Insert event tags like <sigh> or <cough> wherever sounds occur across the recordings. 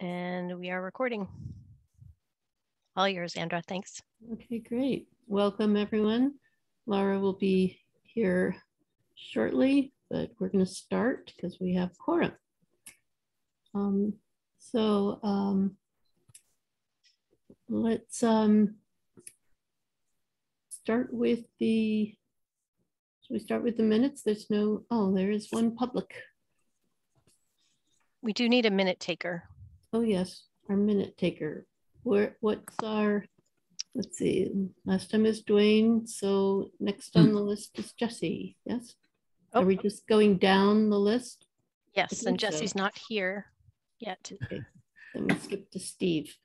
And we are recording. All yours, Andra. Thanks. Okay, great. Welcome, everyone. Laura will be here shortly, but we're going to start because we have quorum. Um, so um, let's um, start with the, should we start with the minutes? There's no, oh, there is one public. We do need a minute taker. Oh, yes, our minute taker. Where, what's our, let's see, last time is Dwayne. So next on hmm. the list is Jesse. Yes. Oh. Are we just going down the list? Yes, think and so. Jesse's not here yet. Okay, then we skip to Steve.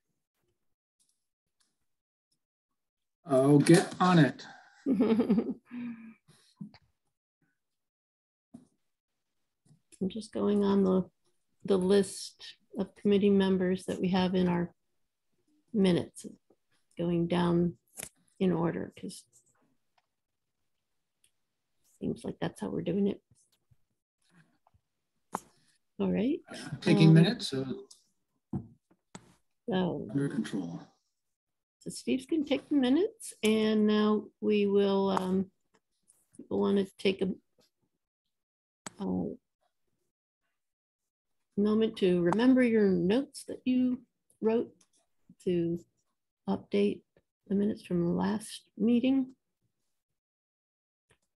Oh, get on it. <laughs> I'm just going on the, the list of committee members that we have in our minutes, going down in order, because seems like that's how we're doing it. All right, Taking Um, minutes, so so, under control. so Steve's gonna take the minutes, and now we will, um, people want to take a uh, moment to remember your notes that you wrote to update the minutes from the last meeting,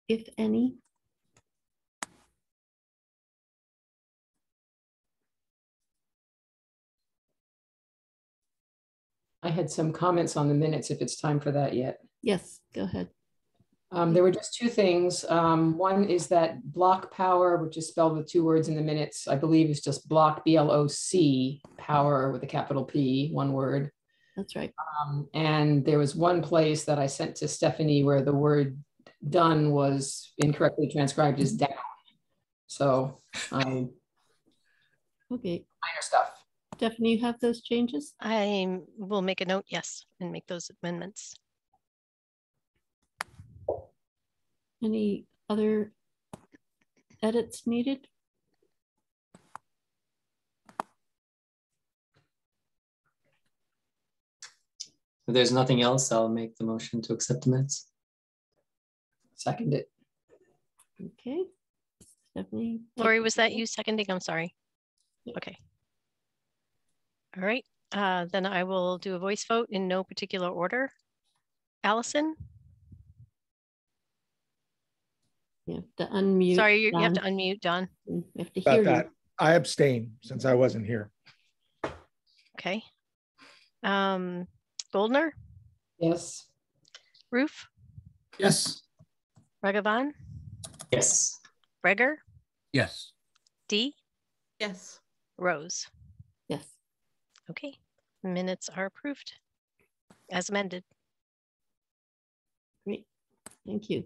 if any. I had some comments on the minutes if it's time for that yet. Yes, go ahead. Um, there were just two things. Um, one is that block power, which is spelled with two words in the minutes, I believe is just block B L O C power with a capital P, one word. That's right. Um, and there was one place that I sent to Stephanie where the word done was incorrectly transcribed as down. So um, Okay, minor stuff. Stephanie, you have those changes? I will make a note, yes, and make those amendments. Any other edits needed? If there's nothing else, I'll make the motion to accept the minutes. Second it. Okay. Stephanie? Lori, was that you seconding? I'm sorry. Yeah. Okay. All right, uh, then I will do a voice vote in no particular order. Allison, You have to unmute. sorry, you you have to unmute, Don. You have to about hear you. I abstain since I wasn't here. Okay. Um, Goldner, Yes. Roof, Yes. Ragavan, Yes. Breger, Yes. D, Yes. Rose. Yes. Okay, minutes are approved as amended. Great, thank you.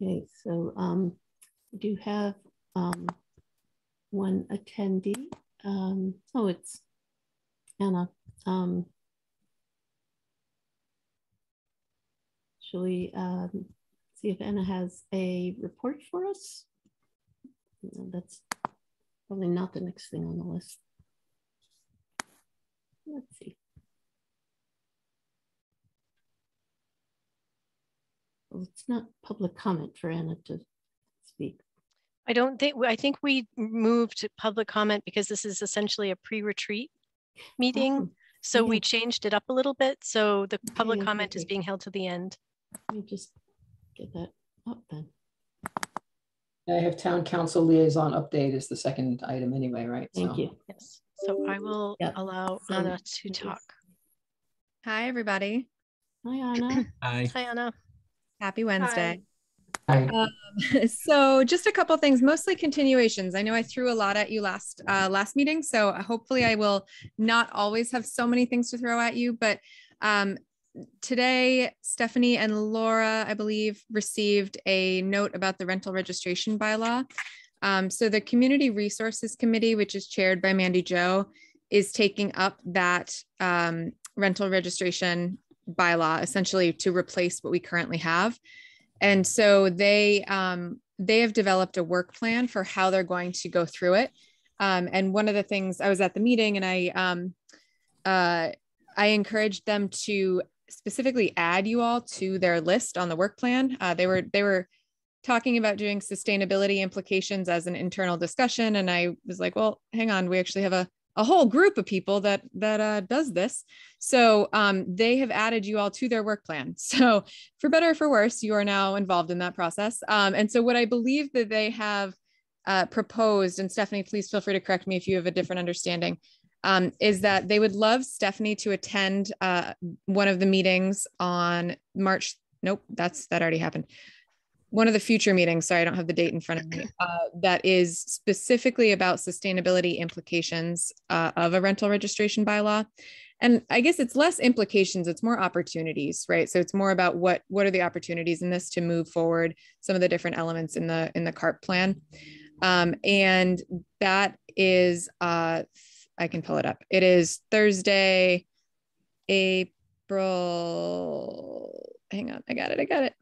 Okay, so um, we do have um, one attendee. Um, oh, it's Anna. Um, shall we um, see if Anna has a report for us? No, that's probably not the next thing on the list. Let's see. It's not public comment for Anna to speak. I don't think, I think we moved to public comment because this is essentially a pre-retreat meeting. Oh, So we changed it up a little bit. So the public Okay, comment is being held to the end. Let me just get that up then. I have town council liaison update is the second item anyway, right? Thank So- you. Yes. So I will Yep. allow So Anna to talk. Hi, everybody. Hi, Anna. Aye. Hi, Anna. Happy Wednesday. Hi. <laughs> so just a couple things, mostly continuations. I know I threw a lot at you last uh, last meeting, so hopefully I will not always have so many things to throw at you. But um, today, Stephanie and Laura, I believe, received a note about the rental registration bylaw. Um, so the Community Resources Committee, which is chaired by Mandy Jo, is taking up that um, rental registration bylaw essentially to replace what we currently have. And so they um, they have developed a work plan for how they're going to go through it. Um, and one of the things I was at the meeting and I, um, uh, I encouraged them to specifically add you all to their list on the work plan. Uh, they were, they were talking about doing sustainability implications as an internal discussion. And I was like, well, hang on, we actually have a, a whole group of people that that uh, does this. So um, they have added you all to their work plan. <laughs> So for better or for worse, you are now involved in that process. Um, and so what I believe that they have uh, proposed, and Stephanie, please feel free to correct me if you have a different understanding, um, is that they would love Stephanie to attend uh, one of the meetings on March. Nope, that's that already happened one of the future meetings, sorry, I don't have the date in front of me, uh, that is specifically about sustainability implications uh, of a rental registration bylaw. And I guess it's less implications, it's more opportunities, right? So it's more about what what are the opportunities in this to move forward some of the different elements in the in the CARP plan. Um, and that is uh, I can pull it up. It is Thursday, April. Hang on, I got it. I got it.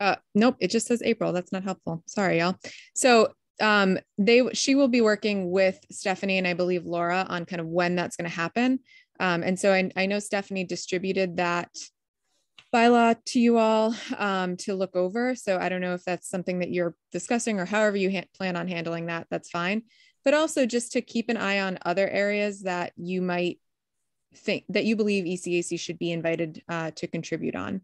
Uh, nope, it just says April. That's not helpful. Sorry, y'all. So um, they she will be working with Stephanie and I believe Laura on kind of when that's going to happen. Um, and so I, I know Stephanie distributed that bylaw to you all um, to look over. So I don't know if that's something that you're discussing or however you plan on handling that, that's fine. But also just to keep an eye on other areas that you might think that you believe ECAC should be invited uh, to contribute on.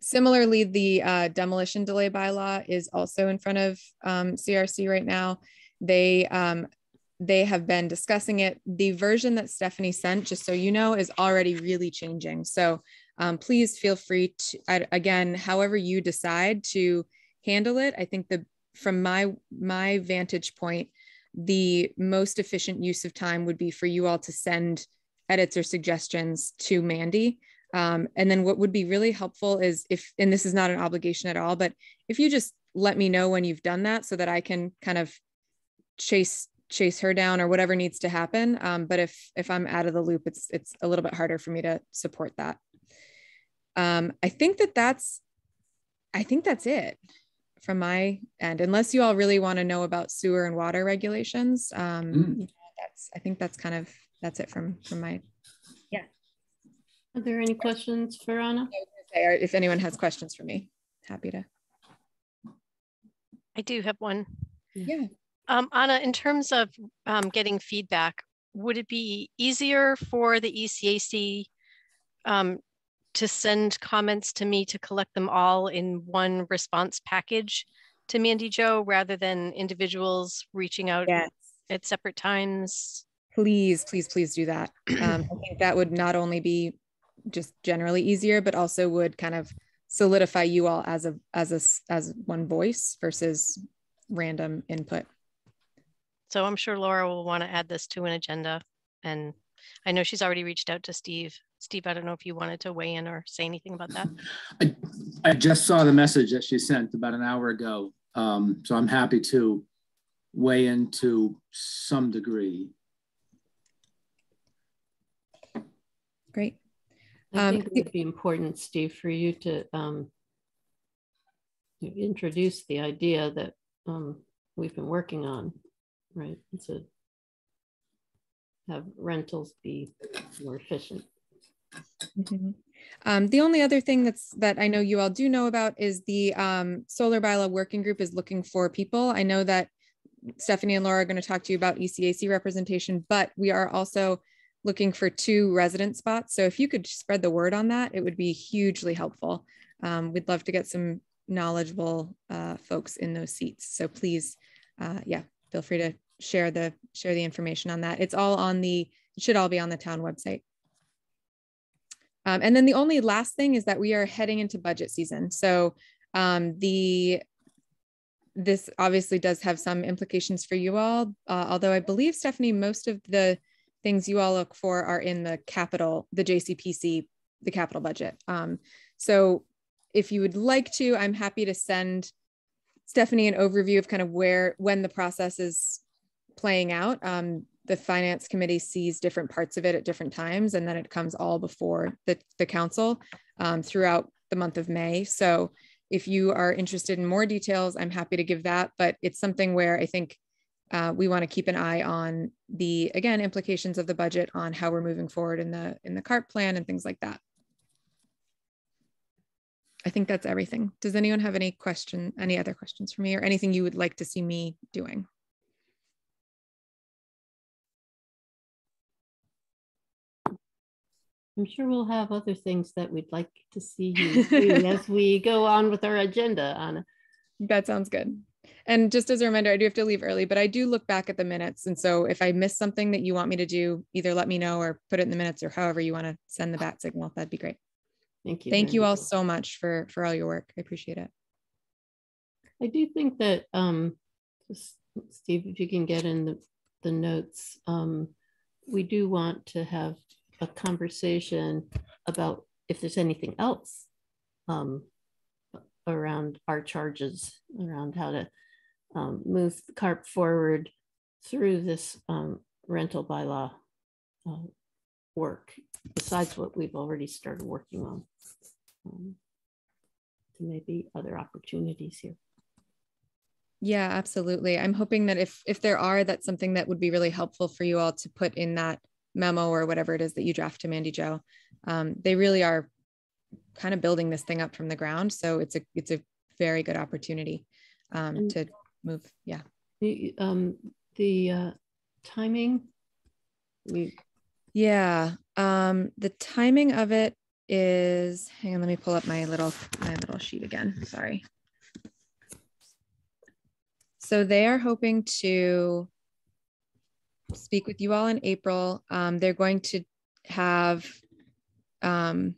Similarly, the uh, demolition delay bylaw is also in front of um, CRC right now. They um, they have been discussing it. The version that Stephanie sent, just so you know, is already really changing. So um, please feel free to, again, however you decide to handle it. I think the from my my vantage point, the most efficient use of time would be for you all to send edits or suggestions to Mandy um, and then what would be really helpful is if, and this is not an obligation at all, but if you just let me know when you've done that so that I can kind of chase chase her down or whatever needs to happen. Um, but if if I'm out of the loop, it's it's a little bit harder for me to support that. Um, I think that that's I think that's it from my end, unless you all really want to know about sewer and water regulations. Um, mm. that's I think that's kind of that's it from from my are there any questions for Anna? If anyone has questions for me, happy to. I do have one. Yeah. Um, Anna, in terms of um, getting feedback, would it be easier for the ECAC um, to send comments to me to collect them all in one response package to Mandy Jo rather than individuals reaching out yes. at separate times? Please, please, please do that. <clears throat> Um, I think that would not only be just generally easier, but also would kind of solidify you all as a as a as one voice versus random input. So I'm sure Laura will want to add this to an agenda. And I know she's already reached out to Steve. Steve, I don't know if you wanted to weigh in or say anything about that. <laughs> I, I just saw the message that she sent about an hour ago. Um, so I'm happy to weigh in to some degree. Great. I um, think it would be important, Steve, for you to, um, introduce the idea that um, we've been working on, right? To have rentals be more efficient. Mm -hmm. Um, the only other thing that's that I know you all do know about is the um, solar bylaw working group is looking for people. I know that Stephanie and Laura are going to talk to you about ECAC representation, but we are also looking for two resident spots. So if you could spread the word on that, it would be hugely helpful. Um, we'd love to get some knowledgeable uh, folks in those seats. So please, uh, yeah, feel free to share the share the information on that. It's all on the, it should all be on the town website. Um, and then the only last thing is that we are heading into budget season. So um, the this obviously does have some implications for you all, uh, although I believe, Stephanie, most of the things you all look for are in the capital, the JCPC, the capital budget. Um, so if you would like to, I'm happy to send Stephanie an overview of kind of where, when the process is playing out. Um, the finance committee sees different parts of it at different times, and then it comes all before the, the council um, throughout the month of May. So if you are interested in more details, I'm happy to give that, but it's something where I think uh, we want to keep an eye on the again implications of the budget on how we're moving forward in the in the CARP plan and things like that. I think that's everything. Does anyone have any question, any other questions for me or anything you would like to see me doing? I'm sure we'll have other things that we'd like to see you <laughs> do as we go on with our agenda, Anna. That sounds good. And just as a reminder, I do have to leave early, but I do look back at the minutes. And so if I miss something that you want me to do, either let me know or put it in the minutes or however you want to send the bat signal, that'd be great. Thank you. Thank you all so much for for all your work. I appreciate it. I do think that, um, just, Steve, if you can get in the, the notes, um, we do want to have a conversation about if there's anything else um, around our charges, around how to um, move CARP forward through this um, rental bylaw uh, work, besides what we've already started working on. Um, There may be other opportunities here. Yeah, absolutely. I'm hoping that if if there are, that's something that would be really helpful for you all to put in that memo or whatever it is that you draft to Mandy Jo. Um, they really are kind of building this thing up from the ground, so it's a it's a very good opportunity um, to move. Yeah. The, um, the uh, timing, we, Yeah. Um, the timing of it is, hang on, let me pull up my little my little sheet again. Sorry. So they are hoping to speak with you all in April. Um, they're going to have um,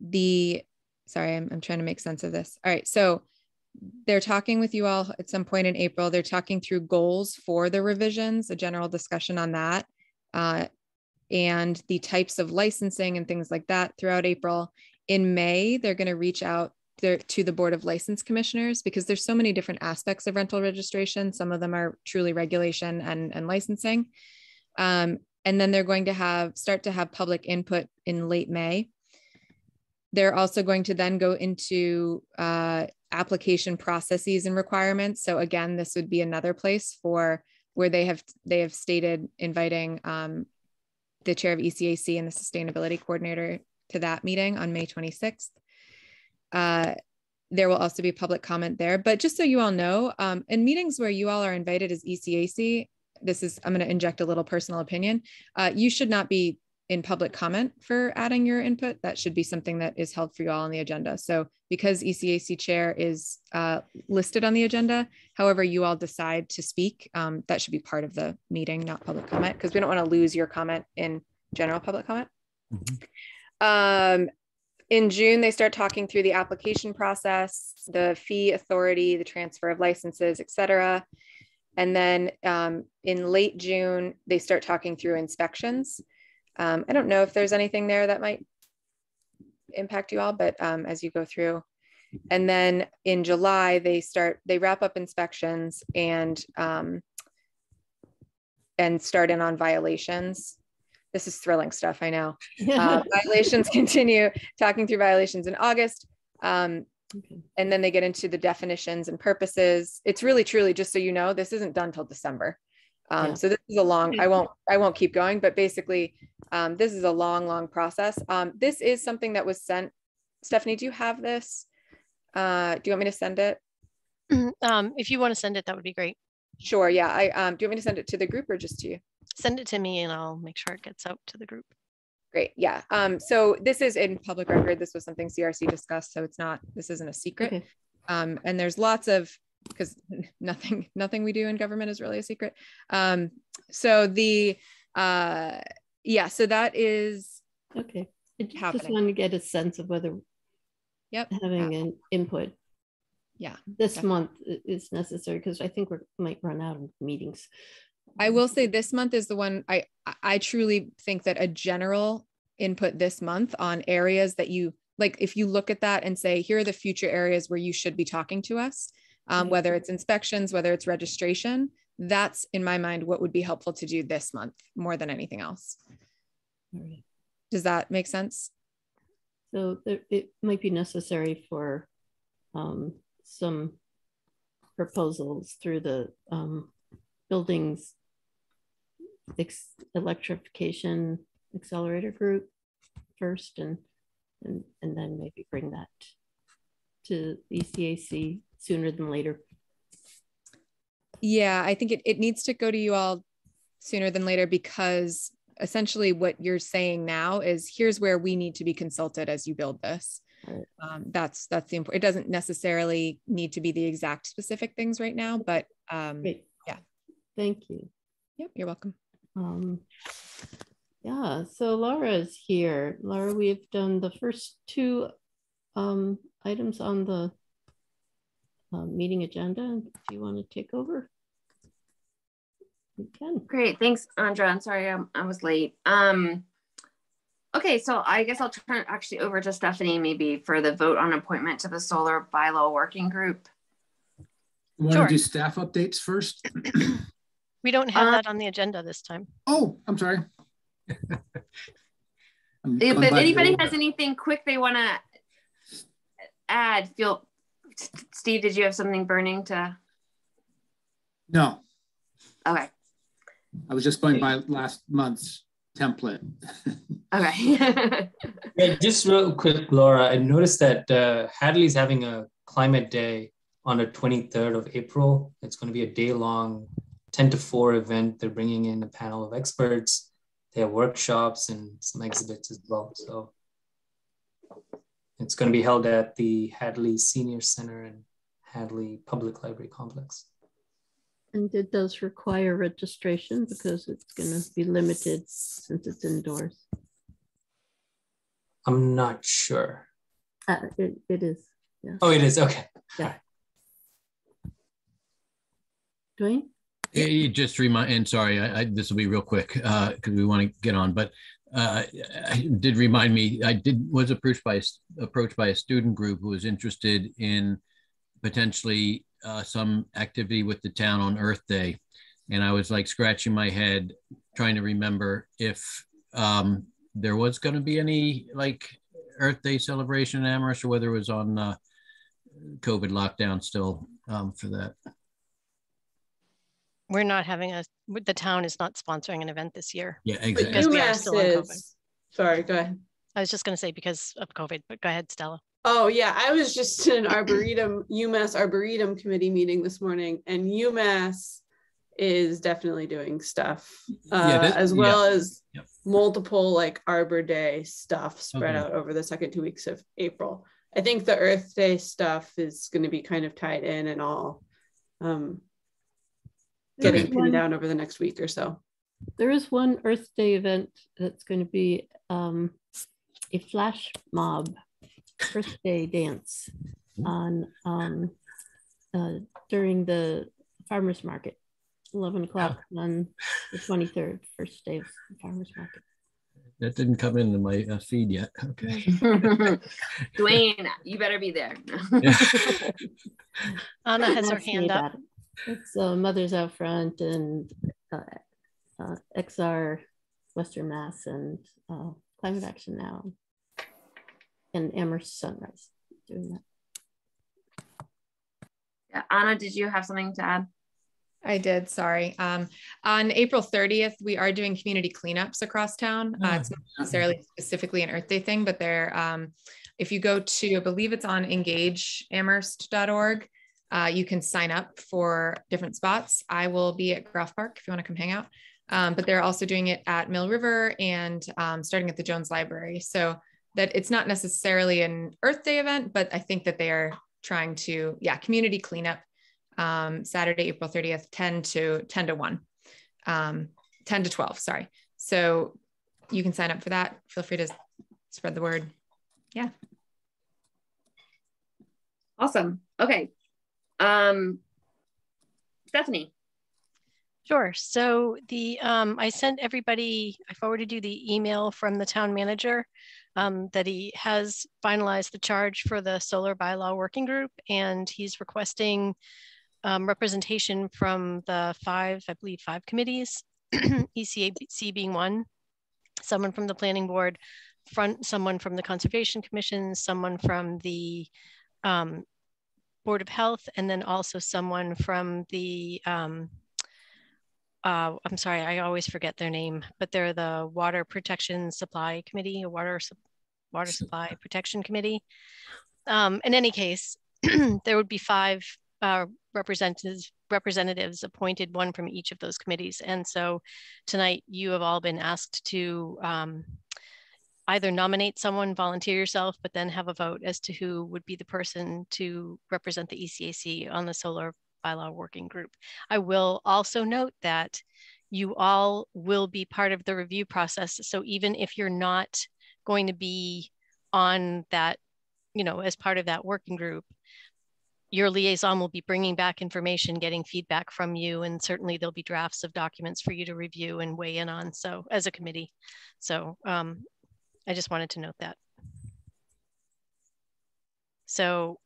the sorry, I'm, I'm trying to make sense of this. All right, so they're talking with you all at some point in April. They're talking through goals for the revisions, a general discussion on that, uh, and the types of licensing and things like that throughout April. In May, they're going to reach out there to the Board of License Commissioners because there's so many different aspects of rental registration. Some of them are truly regulation and, and licensing. Um, and then they're going to have start to have public input in late May. They're also going to then go into uh, application processes and requirements. So again, this would be another place for where they have they have stated inviting um, the chair of ECAC and the sustainability coordinator to that meeting on May 26th. Uh, there will also be public comment there. But just so you all know, um, in meetings where you all are invited as ECAC, this is, I'm going to inject a little personal opinion. Uh, you should not be in public comment for adding your input. That should be something that is held for you all on the agenda. So because ECAC chair is uh, listed on the agenda, however you all decide to speak, um, that should be part of the meeting, not public comment, because we don't want to lose your comment in general public comment. Um, in June, they start talking through the application process, the fee authority, the transfer of licenses, et cetera. And then um, in late June, they start talking through inspections. Um, I don't know if there's anything there that might impact you all, but um, as you go through. And then in July, they start, they wrap up inspections and um, and start in on violations. This is thrilling stuff, I know. <laughs> Uh, violations <laughs> continue, talking through violations in August. Um, Okay. and then they get into the definitions and purposes. It's really truly, just so you know, this isn't done till December. Um, Yeah. so this is a long, I won't, I won't keep going, but basically, um, this is a long, long process. Um, this is something that was sent. Stephanie, do you have this? Uh, do you want me to send it? Um, if you want to send it, that would be great. Sure. Yeah. I, um, do you want me to send it to the group or just to you? Send it to me and I'll make sure it gets out to the group. Great. Yeah. Um, so this is in public record. This was something CRC discussed. So it's not, this isn't a secret. Okay. Um, and there's lots of, because <laughs> nothing, nothing we do in government is really a secret. Um, so the, uh, yeah, so that is, Okay. I just happening. want to get a sense of whether yep. having an input Yeah, this definitely. month is necessary because I think we might run out of meetings. I will say this month is the one I- I truly think that a general input this month on areas that you like if you look at that and say here are the future areas where you should be talking to us um, Mhm. whether it's inspections whether it's registration that's in my mind what would be helpful to do this month more than anything else right. does that make sense So there, it might be necessary for um, some proposals through the um, buildings ex electrification accelerator group first and, and, and then maybe bring that to ECAC sooner than later. Yeah, I think it, it needs to go to you all sooner than later because essentially what you're saying now is here's where we need to be consulted as you build this. Right. Um, that's that's the important. It doesn't necessarily need to be the exact specific things right now, but um, Great. yeah. Thank you. Yep, you're welcome. Um, yeah, so Laura's here. Laura, we've done the first two um, items on the uh, meeting agenda. If you want to take over, you can. Great, thanks, Andra. I'm sorry I'm, I was late. Um, okay, so I guess I'll turn actually over to Stephanie maybe for the vote on appointment to the solar bylaw working group. You want Sure. to do staff updates first? <clears throat> We don't have Uh, that on the agenda this time. Oh, I'm sorry. <laughs> I'm- If I'm glad anybody has anything quick they want to add, feel. Steve, did you have something burning to? No, Okay, I was just going by last month's template. <laughs> okay. <laughs> Yeah, just real quick, Laura, I noticed that uh, Hadley's having a climate day on the 23rd of April. It's going to be a day long 10 to 4 event. They're bringing in a panel of experts. They have workshops and some exhibits as well. So it's going to be held at the Hadley Senior Center and Hadley Public Library Complex. And it does require registration because it's going to be limited since it's indoors. I'm not sure. Uh, it, it is. Yeah. Oh, it is. Okay. Yeah. Dwayne? You just remind, and sorry, I, I, this will be real quick, uh, because we want to get on, but, uh, did remind me, I did, was approached by, a approached by a student group who was interested in potentially, uh, some activity with the town on Earth Day. And I was like scratching my head, trying to remember if, um, there was going to be any like Earth Day celebration in Amherst or whether it was on, uh, COVID lockdown still, um, for that. We're not having a, the town is not sponsoring an event this year. Yeah, But exactly. Because we are UMass still on COVID. is, sorry, go ahead. I was just going to say because of COVID, but go ahead, Stella. Oh, yeah, I was just in an Arboretum, <laughs> UMass Arboretum Committee meeting this morning and UMass is definitely doing stuff. Yeah, Uh, this- as yeah. well as Yep. multiple like Arbor Day stuff spread Okay. out over the second two weeks of April. I think the Earth Day stuff is gonna be kind of tied in and all. Um, There getting is pinned one- down over the next week or so. There is one Earth Day event that's going to be um, a flash mob Earth Day dance on um, uh, during the farmers market, 11 o'clock on the 23rd, first day of the farmers market. That didn't come into my uh, feed yet. Okay. <laughs> Dwayne, you better be there. <laughs> <laughs> Anna has her hand up. About. It's uh, Mothers Out Front and uh, uh, XR Western Mass and uh, Climate Action Now and Amherst Sunrise doing that. Yeah, Anna, did you have something to add? I did, sorry. Um, on April 30th, we are doing community cleanups across town. Uh, it's not necessarily specifically an Earth Day thing, but they're, um, if you go to, I believe it's on engageamherst.org, uh, you can sign up for different spots. I will be at Groff Park if you want to come hang out. Um, but they're also doing it at Mill River and um, starting at the Jones Library. So that it's not necessarily an Earth Day event, but I think that they are trying to, yeah, community cleanup um, Saturday, April 30th, 10 to 10 to 1, um, 10 to 12, sorry. So you can sign up for that. Feel free to spread the word. Yeah. Awesome. Okay. Um, Stephanie. Sure. So the, um, I sent everybody, I forwarded you the email from the town manager um, that he has finalized the charge for the solar bylaw working group and he's requesting um, representation from the five, I believe, five committees, <clears throat> ECAC being one, someone from the planning board, front, someone from the conservation commission, someone from the um, Board of Health, and then also someone from the, um, uh, I'm sorry, I always forget their name, but they're the Water Protection Supply Committee, or Water, Water Supply Protection Committee. Um, in any case, <clears throat> there would be five uh, representatives representatives appointed, one from each of those committees. And so tonight you have all been asked to um, either nominate someone, volunteer yourself, but then have a vote as to who would be the person to represent the ECAC on the solar bylaw working group. I will also note that you all will be part of the review process. So even if you're not going to be on that, you know, as part of that working group, your liaison will be bringing back information, getting feedback from you, and certainly there'll be drafts of documents for you to review and weigh in on. So as a committee, so um, I just wanted to note that. So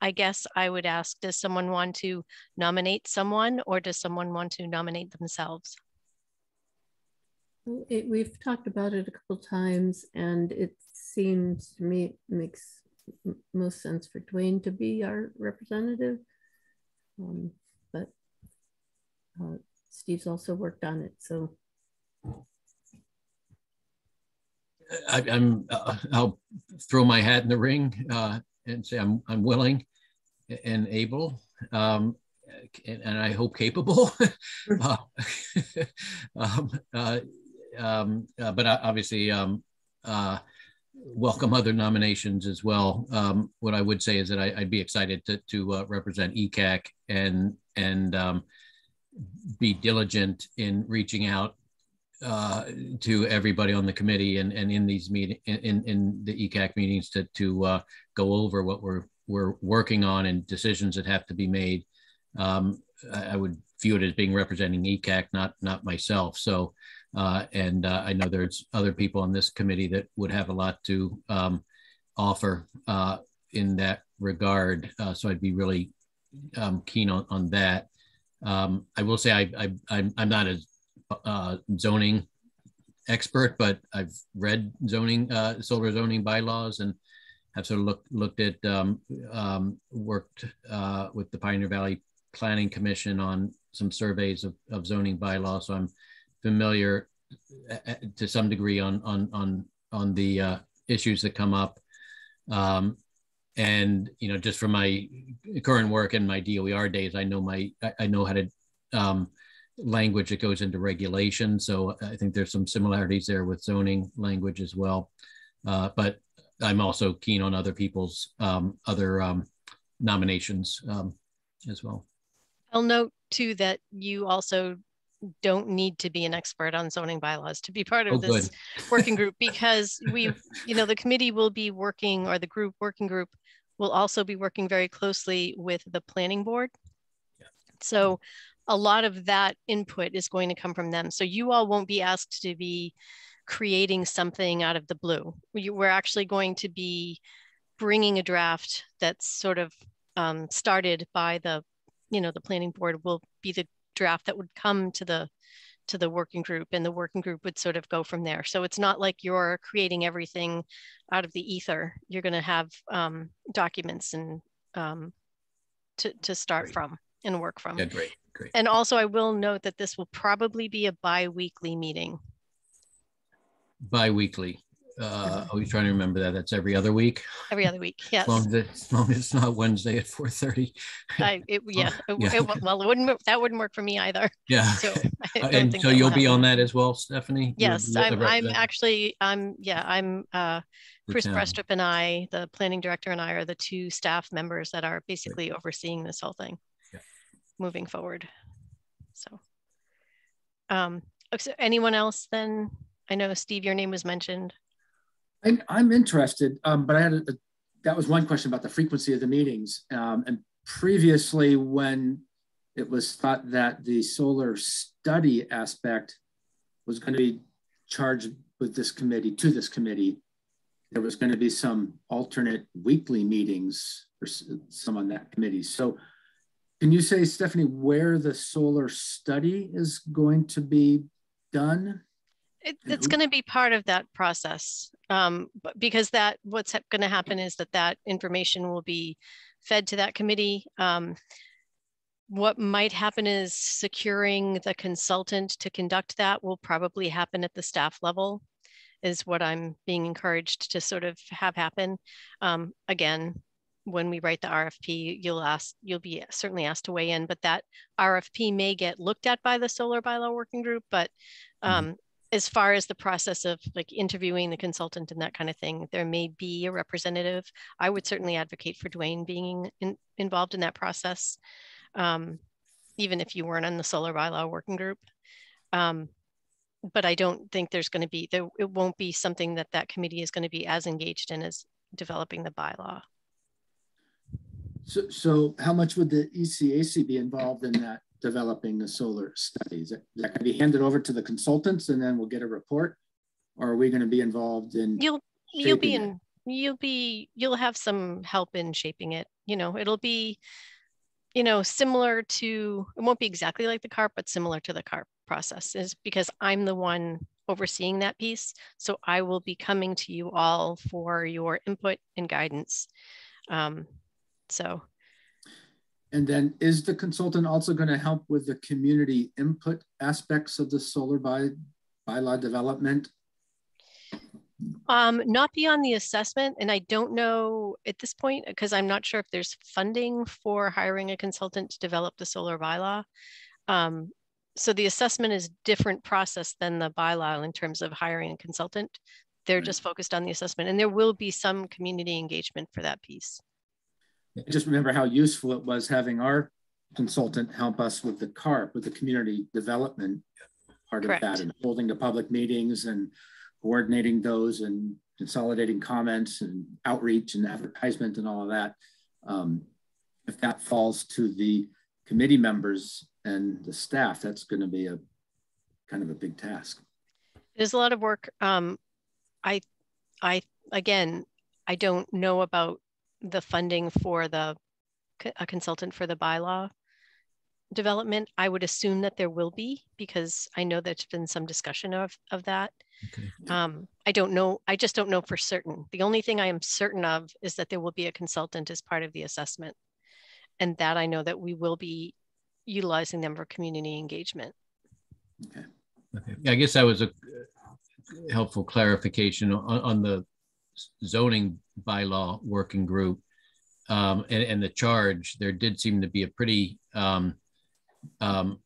I guess I would ask, does someone want to nominate someone or does someone want to nominate themselves? It, we've talked about it a couple times and it seems to me it makes most sense for Dwayne to be our representative. Um, but uh, Steve's also worked on it, so. I, am uh, I'll throw my hat in the ring uh, and say I'm I'm willing and able, um, and, and, I hope capable. <laughs> <laughs> uh, <laughs> um, uh, um, uh, but obviously, um, uh, welcome other nominations as well. Um, what I would say is that I, would be excited to, to uh, represent ECAC and and um, be diligent in reaching out uh, to everybody on the committee and, and in these meeting in, in the ECAC meetings to to uh, go over what we're we're working on and decisions that have to be made. Um, I, I would view it as being representing ECAC, not not myself. So uh, and uh, I know there's other people on this committee that would have a lot to um, offer uh, in that regard. Uh, so I'd be really um, keen on, on that. Um, I will say I, I, I'm, I'm not a uh, zoning expert, but I've read zoning, uh, solar zoning bylaws and have sort of looked, looked at, um, um, worked with the Pioneer Valley Planning Commission on some surveys of, of zoning bylaws. So I'm familiar uh, uh, to some degree on on on on the uh, issues that come up. Um, and you know, just from my current work and my DOER days, I know my I, know how to um, language that goes into regulation. So I think there's some similarities there with zoning language as well. Uh, but I'm also keen on other people's um, other um, nominations um, as well. I'll note too that you also don't need to be an expert on zoning bylaws to be part of oh, this working group <laughs> because we, you know, the committee will be working or the group working group will also be working very closely with the planning board. Yeah. So a lot of that input is going to come from them. So you all won't be asked to be creating something out of the blue. We're actually going to be bringing a draft that's sort of um, started by the, you know, the planning board will be the draft that would come to the to the working group and the working group would sort of go from there. So it's not like you're creating everything out of the ether. You're going to have um, documents and um, to, to start great. from and work from. Yeah, great, great. And also I will note that this will probably be a bi-weekly meeting. Bi-weekly uh, are we trying to remember that? That's every other week. Every other week, yes. As long as, it, as, long as it's not Wednesday at four thirty. I, it, yeah, <laughs> oh, yeah. It, well, it wouldn't that wouldn't work for me either. Yeah. <laughs> So uh, and so you'll be on that as well, Stephanie. Yes, I'm. I'm actually. I'm. Yeah, I'm. Uh, Chris Brestrup and I, the planning director, and I are the two staff members that are basically right. overseeing this whole thing. Moving forward. So, um, so anyone else? Then I know Steve, your name was mentioned. I'm, I'm interested, um, but I had a, a, that was one question about the frequency of the meetings. Um, and previously, when it was thought that the solar study aspect was going to be charged with this committee to this committee, there was going to be some alternate weekly meetings for some on that committee. So, can you say, Stephanie, where the solar study is going to be done? It, it's going to be part of that process um, but because that what's going to happen is that that information will be fed to that committee. Um, what might happen is securing the consultant to conduct that will probably happen at the staff level is what I'm being encouraged to sort of have happen. Um, again, when we write the RFP, you'll ask, you'll be certainly asked to weigh in, but that RFP may get looked at by the solar bylaw working group. But mm-hmm. um, mm -hmm. as far as the process of like interviewing the consultant and that kind of thing, there may be a representative. I would certainly advocate for Dwayne being in, involved in that process, um, even if you weren't on the solar bylaw working group. Um, but I don't think there's going to be there. It won't be something that that committee is going to be as engaged in as developing the bylaw. So, so how much would the ECAC be involved in that developing the solar studies? Is that going to be handed over to the consultants and then we'll get a report? Or are we going to be involved in You'll you'll be in it? you'll be you'll have some help in shaping it. You know, it'll be you know, similar to it won't be exactly like the CARP, but similar to the CARP process is because I'm the one overseeing that piece. So I will be coming to you all for your input and guidance. Um, so. And then is the consultant also going to help with the community input aspects of the solar by bylaw development? Um, not beyond the assessment. And I don't know at this point, because I'm not sure if there's funding for hiring a consultant to develop the solar bylaw. Um, so the assessment is different process than the bylaw in terms of hiring a consultant. They're right. just focused on the assessment and there will be some community engagement for that piece. I just remember how useful it was having our consultant help us with the CARP, with the community development part Correct. of that and holding the public meetings and coordinating those and consolidating comments and outreach and advertisement and all of that. Um, if that falls to the committee members and the staff, that's going to be a kind of a big task. There's a lot of work. Um, I, I again, I don't know about the funding for the a consultant for the bylaw development. I would assume that there will be because I know there's been some discussion of, of that. Okay. Um, I don't know. I just don't know for certain. The only thing I am certain of is that there will be a consultant as part of the assessment. And that I know that we will be utilizing them for community engagement. Okay. Okay. I guess that was a helpful clarification on, on the zoning bylaw working group um, and, and, the charge. There did seem to be a pretty um, um,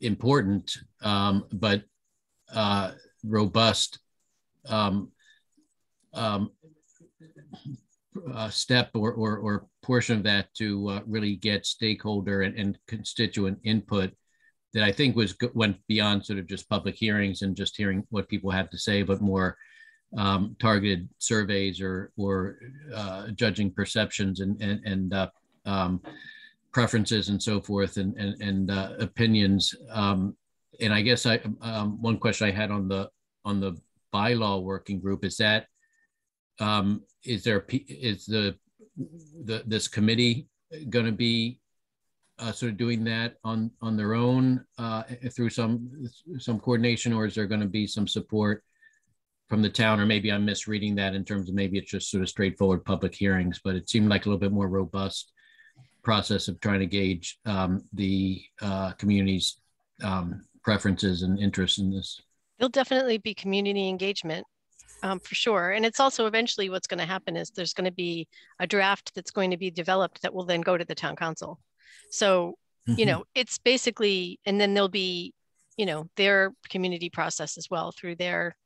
important um, but uh, robust um, um, uh, step or, or, or, portion of that to uh, really get stakeholder and, and, constituent input that I think was went beyond sort of just public hearings and just hearing what people had to say, but more um, targeted surveys or or uh, judging perceptions and and, and uh, um, preferences and so forth and and, and uh, opinions. Um, and I guess I um, one question I had on the on the bylaw working group is that um, is there is the the this committee going to be uh, sort of doing that on on their own uh, through some some coordination, or is there going to be some support from the town? Or maybe I'm misreading that in terms of maybe it's just sort of straightforward public hearings, but it seemed like a little bit more robust process of trying to gauge um, the uh, community's um, preferences and interests in this. There'll definitely be community engagement um, for sure. And it's also eventually what's going to happen is there's going to be a draft that's going to be developed that will then go to the town council. So, mm-hmm. you know, it's basically, and then there'll be, you know, their community process as well through their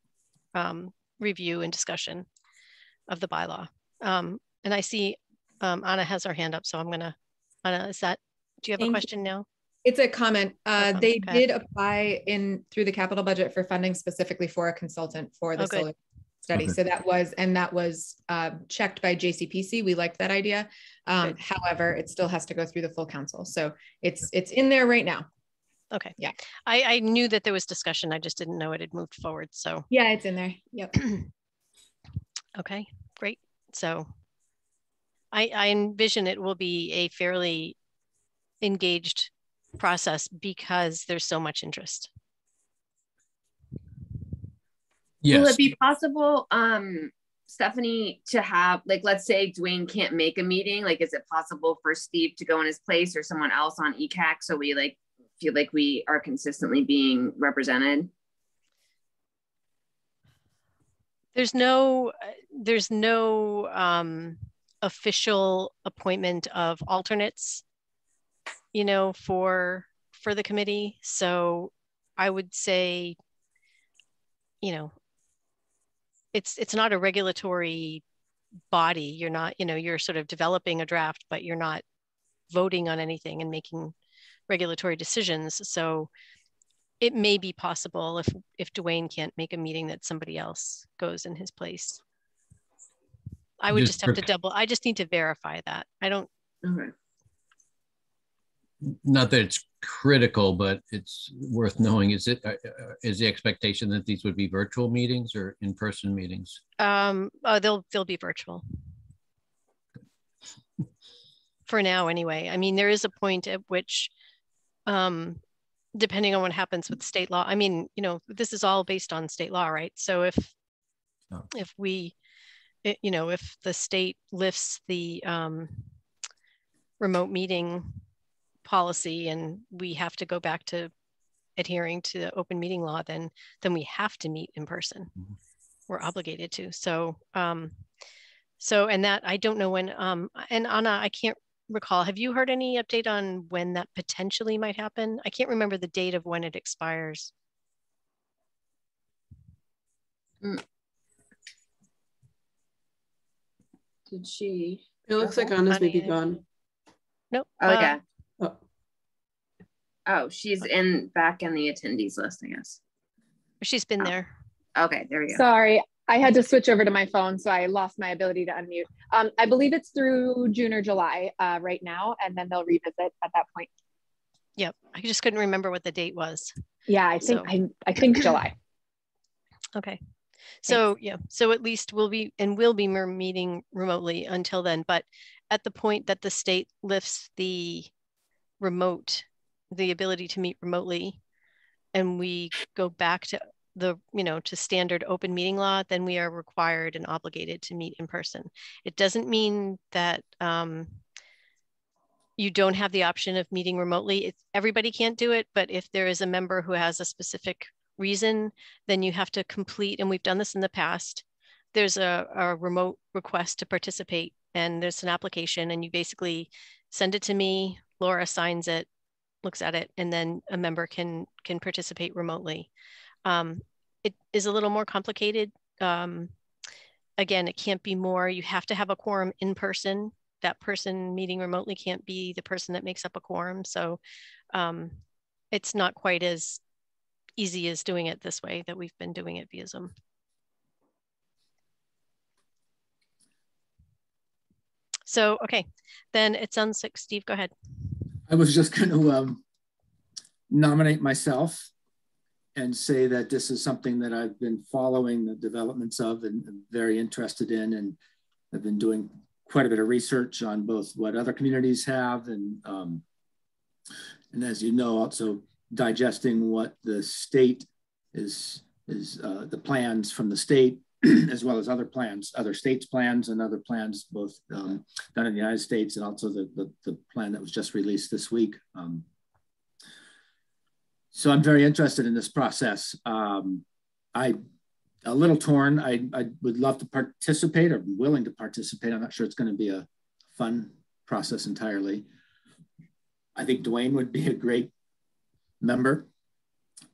um, review and discussion of the bylaw. Um, and I see um, Anna has her hand up, so I'm going to, Anna, is that, do you have Thank a question you. now? It's a comment. Uh, oh, they okay. did apply in through the capital budget for funding specifically for a consultant for the oh, solar study. Okay. So that was, and that was uh, checked by JCPC. We liked that idea. Um, however, it still has to go through the full council. So it's, it's in there right now. Okay. Yeah. I, I knew that there was discussion. I just didn't know it had moved forward. So yeah, it's in there. Yep. <clears throat> okay, great. So I, I envision it will be a fairly engaged process because there's so much interest. Yes. Will it be possible um, Stephanie to have like let's say Dwayne can't make a meeting, like is it possible for Steve to go in his place or someone else on ECAC so we like feel like we are consistently being represented? There's no there's no um, official appointment of alternates, you know, for for the committee. So I would say, you know, it's it's not a regulatory body. You're not, you know, you're sort of developing a draft, but you're not voting on anything and making regulatory decisions. So it may be possible if if Dwayne can't make a meeting that somebody else goes in his place. I would just, just have to double. I just need to verify that. I don't. Okay. Not that it's critical, but it's worth knowing. Is it uh, uh, is the expectation that these would be virtual meetings or in person meetings? Um, oh, they'll they'll be virtual. <laughs> For now, anyway. I mean, there is a point at which, um, depending on what happens with state law. I mean, you know, this is all based on state law, right? So if oh. if we, it, you know, if the state lifts the um, remote meeting policy and we have to go back to adhering to the open meeting law, then then we have to meet in person. Mm-hmm. We're obligated to. So um, so and that I don't know when um, and Anna, I can't recall. Have you heard any update on when that potentially might happen? I can't remember the date of when it expires. Mm. Did she? It looks like Anna's maybe gone. Nope. Oh, uh, yeah. Oh. oh, she's in back in the attendees list, I guess. She's been oh. there. Okay, there we go. Sorry, I had to switch over to my phone, so I lost my ability to unmute. Um, I believe it's through June or July uh, right now, and then they'll revisit at that point. Yep, I just couldn't remember what the date was. Yeah, I think so. I, I think <clears throat> July. Okay, so Thanks. yeah, so at least we'll be and we'll be meeting remotely until then. But at the point that the state lifts the remote, the ability to meet remotely, and we go back to the you know to standard open meeting law then we are required and obligated to meet in person. It doesn't mean that um, you don't have the option of meeting remotely. Everybody can't do it but if there is a member who has a specific reason then you have to complete and we've done this in the past. There's a, a remote request to participate and there's an application and you basically send it to me laura signs it looks at it and then a member can can participate remotely um, it is a little more complicated. Um, again, it can't be more, you have to have a quorum in person. That person meeting remotely can't be the person that makes up a quorum. So um, it's not quite as easy as doing it this way that we've been doing it via Zoom. So, okay, then it sounds like Steve, go ahead. I was just going to um, nominate myself and say that this is something that I've been following the developments of and very interested in. And I've been doing quite a bit of research on both what other communities have and, um, and as you know, also digesting what the state is, is uh, the plans from the state <clears throat> as well as other plans, other states' plans and other plans, both um, done in the United States and also the, the, the, plan that was just released this week. Um, so I'm very interested in this process. Um, I a little torn. I, I would love to participate or willing to participate. I'm not sure it's going to be a fun process entirely. I think Dwayne would be a great member.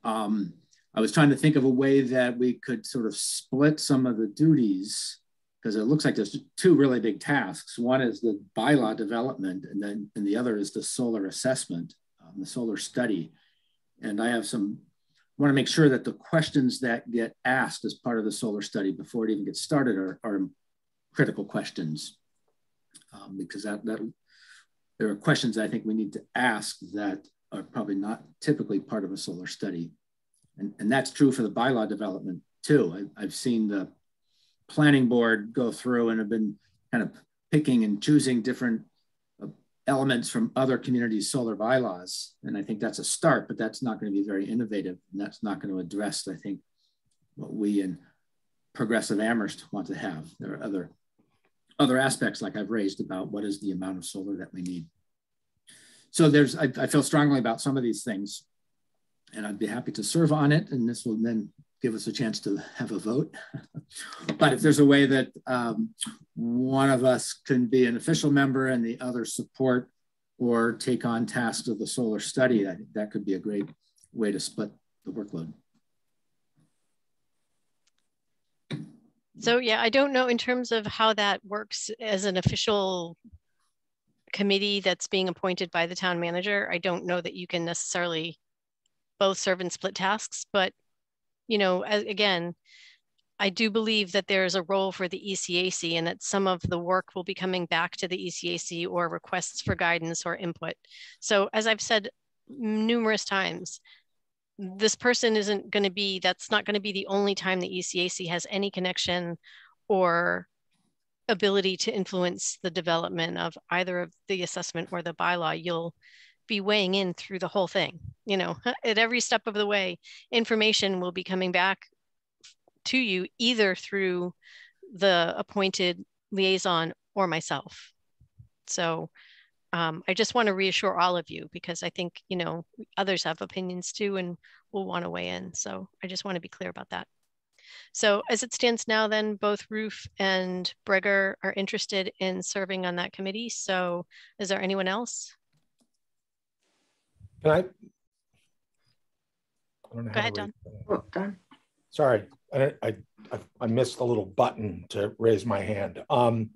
Um, I was trying to think of a way that we could sort of split some of the duties because it looks like there's two really big tasks. One is the bylaw development, and then and the other is the solar assessment, um, the solar study. And I have some, I want to make sure that the questions that get asked as part of the solar study before it even gets started are, are critical questions. Um, because that, that there are questions I think we need to ask that are probably not typically part of a solar study. And, and that's true for the bylaw development too. I, I've seen the planning board go through and have been kind of picking and choosing different elements from other communities' solar bylaws. And I think that's a start, but that's not going to be very innovative. And that's not going to address, I think, what we and progressive Amherst want to have. There are other other aspects like I've raised about what is the amount of solar that we need. So there's, I, I, feel strongly about some of these things and I'd be happy to serve on it. And this will then give us a chance to have a vote. but if there's a way that um, one of us can be an official member and the other support or take on tasks of the solar study, I think that could be a great way to split the workload. So yeah, I don't know in terms of how that works as an official committee that's being appointed by the town manager. I don't know that you can necessarily both serve and split tasks, but you know, again, I do believe that there's a role for the ECAC and that some of the work will be coming back to the ECAC or requests for guidance or input. So as I've said numerous times, this person isn't going to be, that's not going to be the only time the ECAC has any connection or ability to influence the development of either of the assessment or the bylaw. You'll be weighing in through the whole thing. You know, <laughs> at every step of the way, information will be coming back to you either through the appointed liaison or myself. So um, I just want to reassure all of you because I think, you know, others have opinions too and will want to weigh in. So I just want to be clear about that. So as it stands now, then both Roof and Breger are interested in serving on that committee. So is there anyone else? Can I? I don't know Go ahead, Don. Oh, Don. Sorry, I, I, I missed the little button to raise my hand. Um,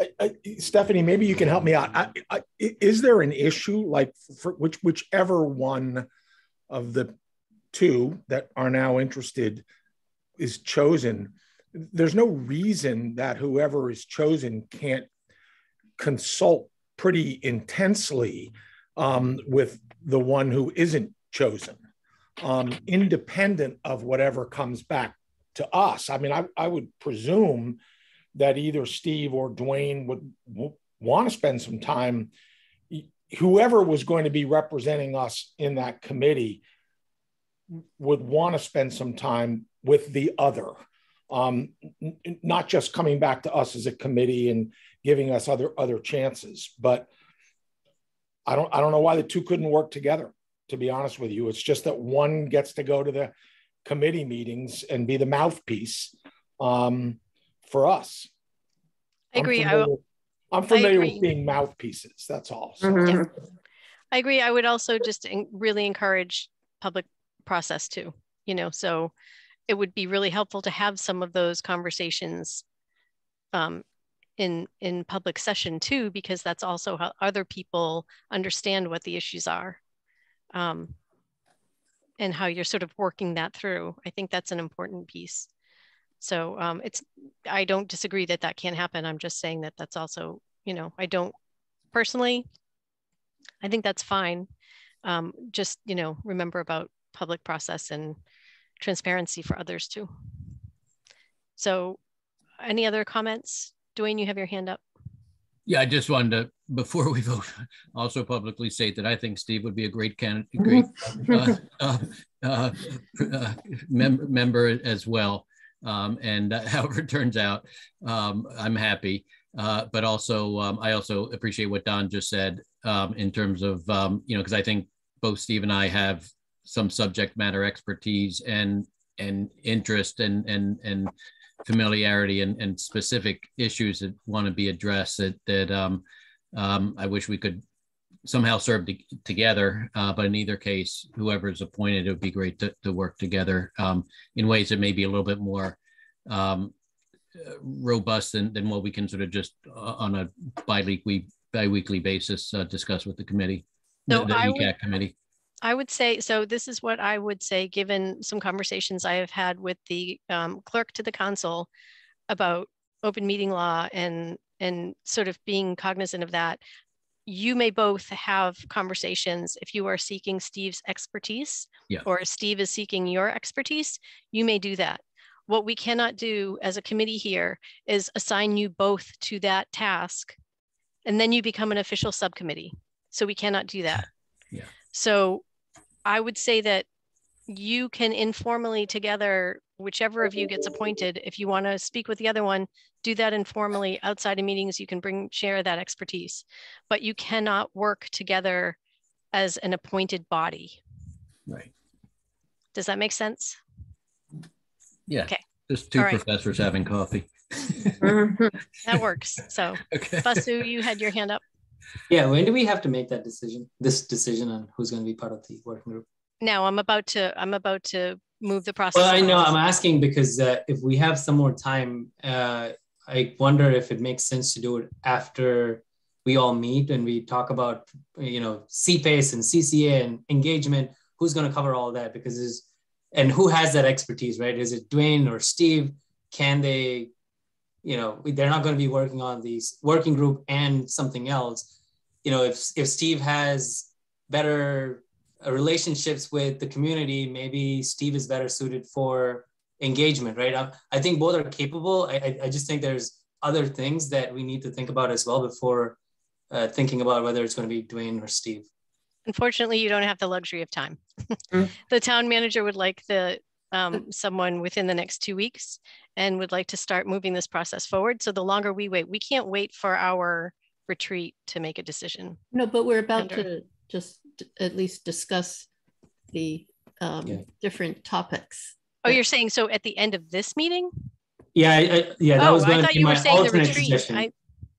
I, I, Stephanie, maybe you can help me out. I, is there an issue like for which whichever one of the two that are now interested is chosen? There's no reason that whoever is chosen can't consult pretty intensely um, with the one who isn't chosen, um, independent of whatever comes back to us. I mean, I, I would presume that either Steve or Dwayne would want to spend some time. Whoever was going to be representing us in that committee would want to spend some time with the other, um, n- not just coming back to us as a committee and giving us other other chances, but I don't I don't know why the two couldn't work together. To be honest with you, it's just that one gets to go to the committee meetings and be the mouthpiece um, for us. I agree. I'm familiar, I, am familiar with being mouthpieces. That's all. So. Mm-hmm. Yeah. I agree. I would also just really encourage public process too. You know, so it would be really helpful to have some of those conversations um, in in public session too, because that's also how other people understand what the issues are. Um, and how you're sort of working that through. I think that's an important piece. So um, it's, I don't disagree that that can't happen. I'm just saying that that's also, you know, I don't personally, I think that's fine. Um, just, you know, remember about public process and transparency for others too. So any other comments? Dwayne, you have your hand up. Yeah, I just wanted to, <laughs> before we vote, <laughs> also publicly state that I think Steve would be a great candidate, <laughs> great uh, uh, uh, uh, mem member as well. Um, and uh, however it turns out, um, I'm happy. Uh, but also, um, I also appreciate what Don just said um, in terms of, um, you know, because I think both Steve and I have some subject matter expertise and and interest and and and familiarity and, and specific issues that want to be addressed that that um, um, I wish we could somehow serve to, together. Uh, but in either case, whoever is appointed, it would be great to, to work together um, in ways that may be a little bit more um, robust than, than what we can sort of just uh, on a bi-weekly bi-weekly basis uh, discuss with the committee, so the, the ECAC would, committee. I would say, so this is what I would say, given some conversations I have had with the um, clerk to the council about open meeting law and, and sort of being cognizant of that. You may both have conversations if you are seeking Steve's expertise yeah. or Steve is seeking your expertise, you may do that. What we cannot do as a committee here is assign you both to that task and then you become an official subcommittee. So we cannot do that. <laughs> Yeah. So I would say that you can informally together whichever of you gets appointed, if you want to speak with the other one, do that informally outside of meetings. You can bring share that expertise, but you cannot work together as an appointed body. Right. Does that make sense? Yeah. Okay. Just two All right. professors having coffee. <laughs> That works. So <laughs> Okay. Basu, you had your hand up. Yeah, when do we have to make that decision? This decision on who's going to be part of the working group? Now I'm about to, I'm about to move the process. Well, I know. I'm asking because uh, if we have some more time, uh, I wonder if it makes sense to do it after we all meet and we talk about, you know, CPACE and CCA and engagement. Who's going to cover all that? Because is and who has that expertise, right? Is it Dwayne or Steve? Can they, you know, they're not going to be working on these working group and something else. You know, if if Steve has better uh, relationships with the community, maybe Steve is better suited for engagement, right? I, I think both are capable. I, I, I just think there's other things that we need to think about as well before uh, thinking about whether it's going to be Dwayne or Steve. Unfortunately, you don't have the luxury of time. Mm. <laughs> The town manager would like the, um, someone within the next two weeks and would like to start moving this process forward. So the longer we wait, we can't wait for our retreat to make a decision. No, but we're about Under- to just at least discuss the um, Yeah. different topics. Oh, you're saying so at the end of this meeting? Yeah, I, I, yeah, that Oh, was I going to thought be you were my saying the alternate retreat. suggestion. I-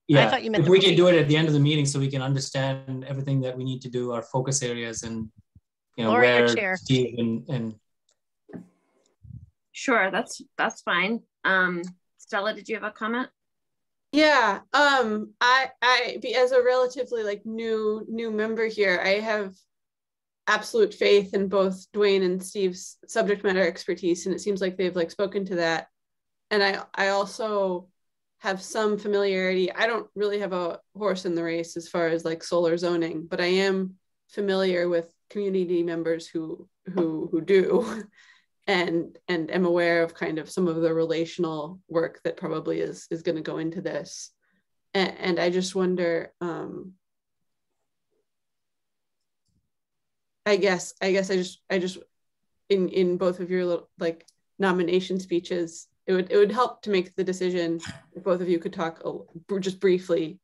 yeah, thought you meant if the we can do it at the end of the meeting so we can understand everything that we need to do, our focus areas, and you know Laura, where chair. Steve and, and Sure, that's that's fine. Um, Stella, did you have a comment? Yeah, um, I, I, be- as a relatively like new, new member here, I have absolute faith in both Dwayne and Steve's subject matter expertise, and it seems like they've like spoken to that. And I, I also have some familiarity. I don't really have a horse in the race as far as like solar zoning, but I am familiar with community members who, who, who do. <laughs> and and am aware of kind of some of the relational work that probably is is going to go into this. And, and i just wonder um i guess i guess i just i just in in both of your little, like nomination speeches it would it would help to make the decision if both of you could talk just briefly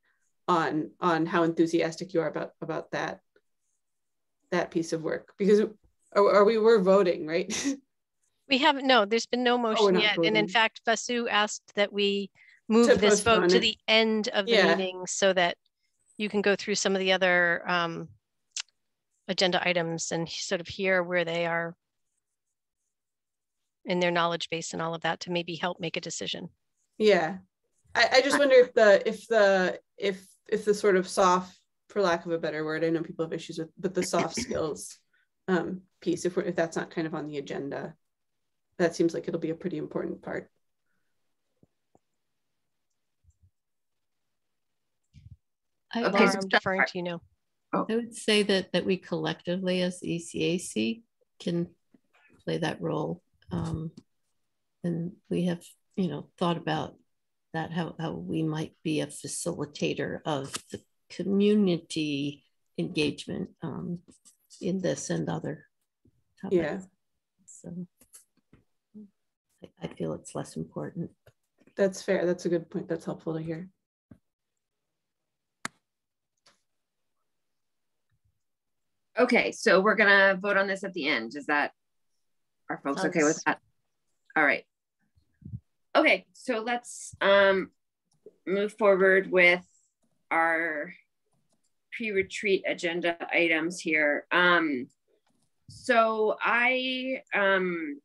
on on how enthusiastic you are about about that that piece of work. Because are, are we we're voting right <laughs> We haven't, no, there's been no motion not yet. And in voting. fact, Basu asked that we move To this vote postpone to it. the end of the Yeah. meeting so that you can go through some of the other um, agenda items and sort of hear where they are in their knowledge base and all of that to maybe help make a decision. Yeah. I, I just wonder if the if the if if the sort of soft, for lack of a better word, I know people have issues with, but the soft <coughs> skills um, piece, if we're if that's not kind of on the agenda, that seems like it'll be a pretty important part. I, Okay, Laura, so I'm to you now. I would say that that we collectively as the ECAC can play that role. Um, and we have, you know, thought about that, how, how we might be a facilitator of the community engagement um, in this and other topics. Yeah. So I, I feel it's less important. That's fair. That's a good point. That's helpful to hear. Okay, so we're gonna vote on this at the end. Is that, are folks okay with that? All right. Okay, so let's um move forward with our pre-retreat agenda items here. Um, so I um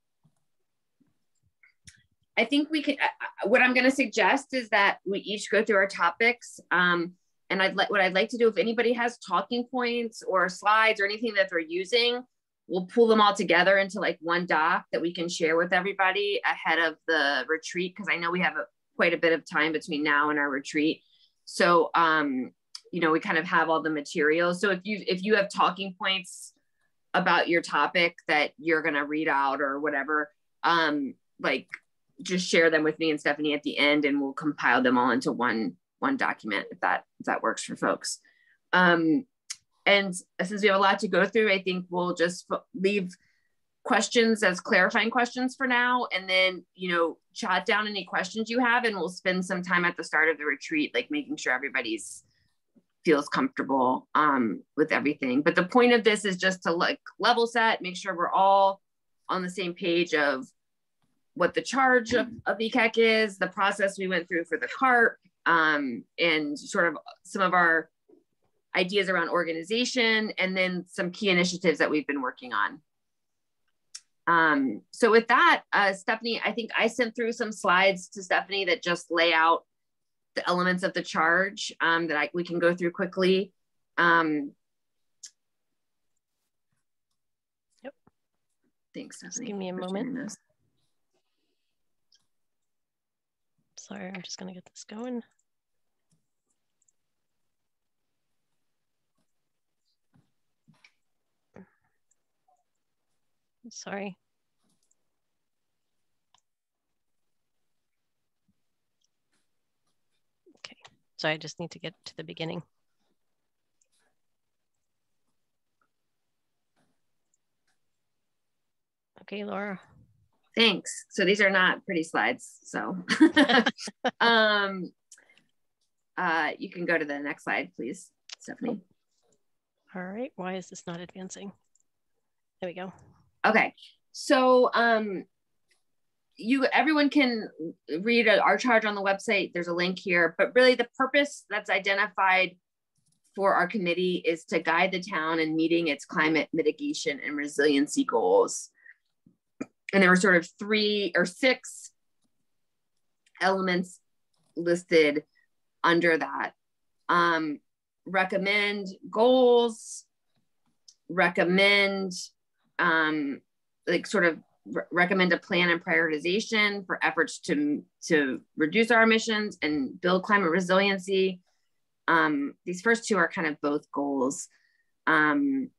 I think we could. Uh, what I'm going to suggest is that we each go through our topics. Um, and I'd like what I'd like to do if anybody has talking points or slides or anything that they're using, we'll pull them all together into like one doc that we can share with everybody ahead of the retreat because I know we have a, quite a bit of time between now and our retreat. So um, you know, we kind of have all the materials. So if you if you have talking points about your topic that you're gonna read out or whatever, um, like just share them with me and Stephanie at the end and we'll compile them all into one one document if that if that works for folks. Um, and since we have a lot to go through, I think we'll just leave questions as clarifying questions for now and then you know jot down any questions you have and we'll spend some time at the start of the retreat like making sure everybody's feels comfortable um, with everything but the point of this is just to like level set make sure we're all on the same page of what the charge of, of ECAC is the process we went through for the CARP um, and sort of some of our ideas around organization and then some key initiatives that we've been working on um, so with that, uh, Stephanie, I think I sent through some slides to Stephanie that just lay out the elements of the charge um, that I, we can go through quickly. Um, yep. Thanks, Stephanie. Just give me a moment. Sorry, I'm just gonna get this going. Sorry. Okay, so I just need to get to the beginning. Okay, Laura. Thanks. So these are not pretty slides. So <laughs> <laughs> um, uh, you can go to the next slide, please, Stephanie. All right. Why is this not advancing? There we go. Okay. So um you everyone can read our charge on the website. There's a link here, but really the purpose that's identified for our committee is to guide the town in meeting its climate mitigation and resiliency goals. And there were sort of three or six elements listed under that. Um, recommend goals, recommend um, like sort of re recommend a plan and prioritization for efforts to to reduce our emissions and build climate resiliency. Um, these first two are kind of both goals. Um,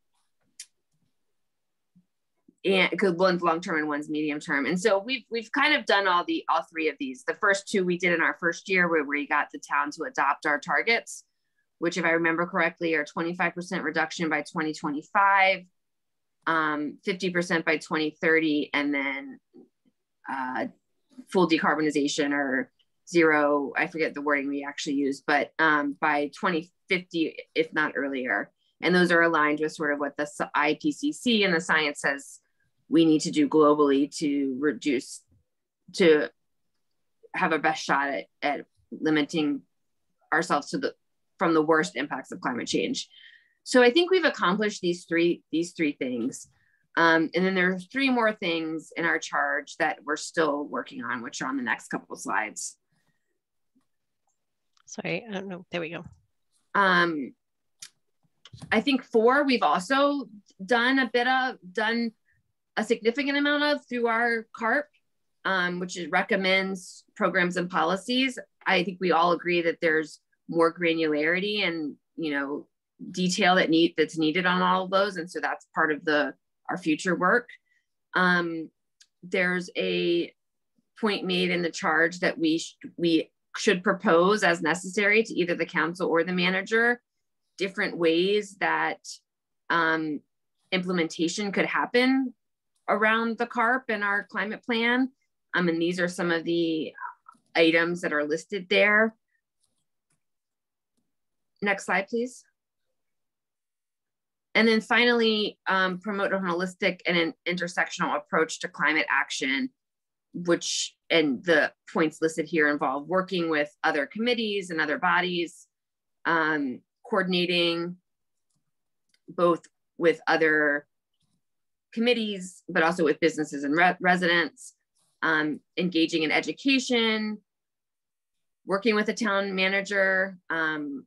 and because one's long term and one's medium term. And so we've we've kind of done all the all three of these. The first two we did in our first year where we got the town to adopt our targets, which if I remember correctly are 25% reduction by 2025, um, 50% by 2030 and then uh, full decarbonization or zero, I forget the wording we actually use, but um, by 2050, if not earlier. And those are aligned with sort of what the IPCC and the science says we need to do globally to reduce, to have a best shot at, at limiting ourselves to the from the worst impacts of climate change. So I think we've accomplished these three these three things. Um, and then there are three more things in our charge that we're still working on, which are on the next couple of slides. Sorry, I don't know. There we go. Um, I think four, we've also done a bit of, done a significant amount of through our CARP, um, which recommends programs and policies. I think we all agree that there's more granularity and, you know, detail that need that's needed on all of those. And so that's part of the our future work. Um, there's a point made in the charge that we sh we should propose as necessary to either the council or the manager different ways that um, implementation could happen around the carp and our climate plan. Um, and these are some of the items that are listed there. Next slide please. And then finally, um, promote a holistic and an intersectional approach to climate action, which and the points listed here involve working with other committees and other bodies, um, coordinating both with other committees, but also with businesses and re residents, um, engaging in education, working with a town manager, um,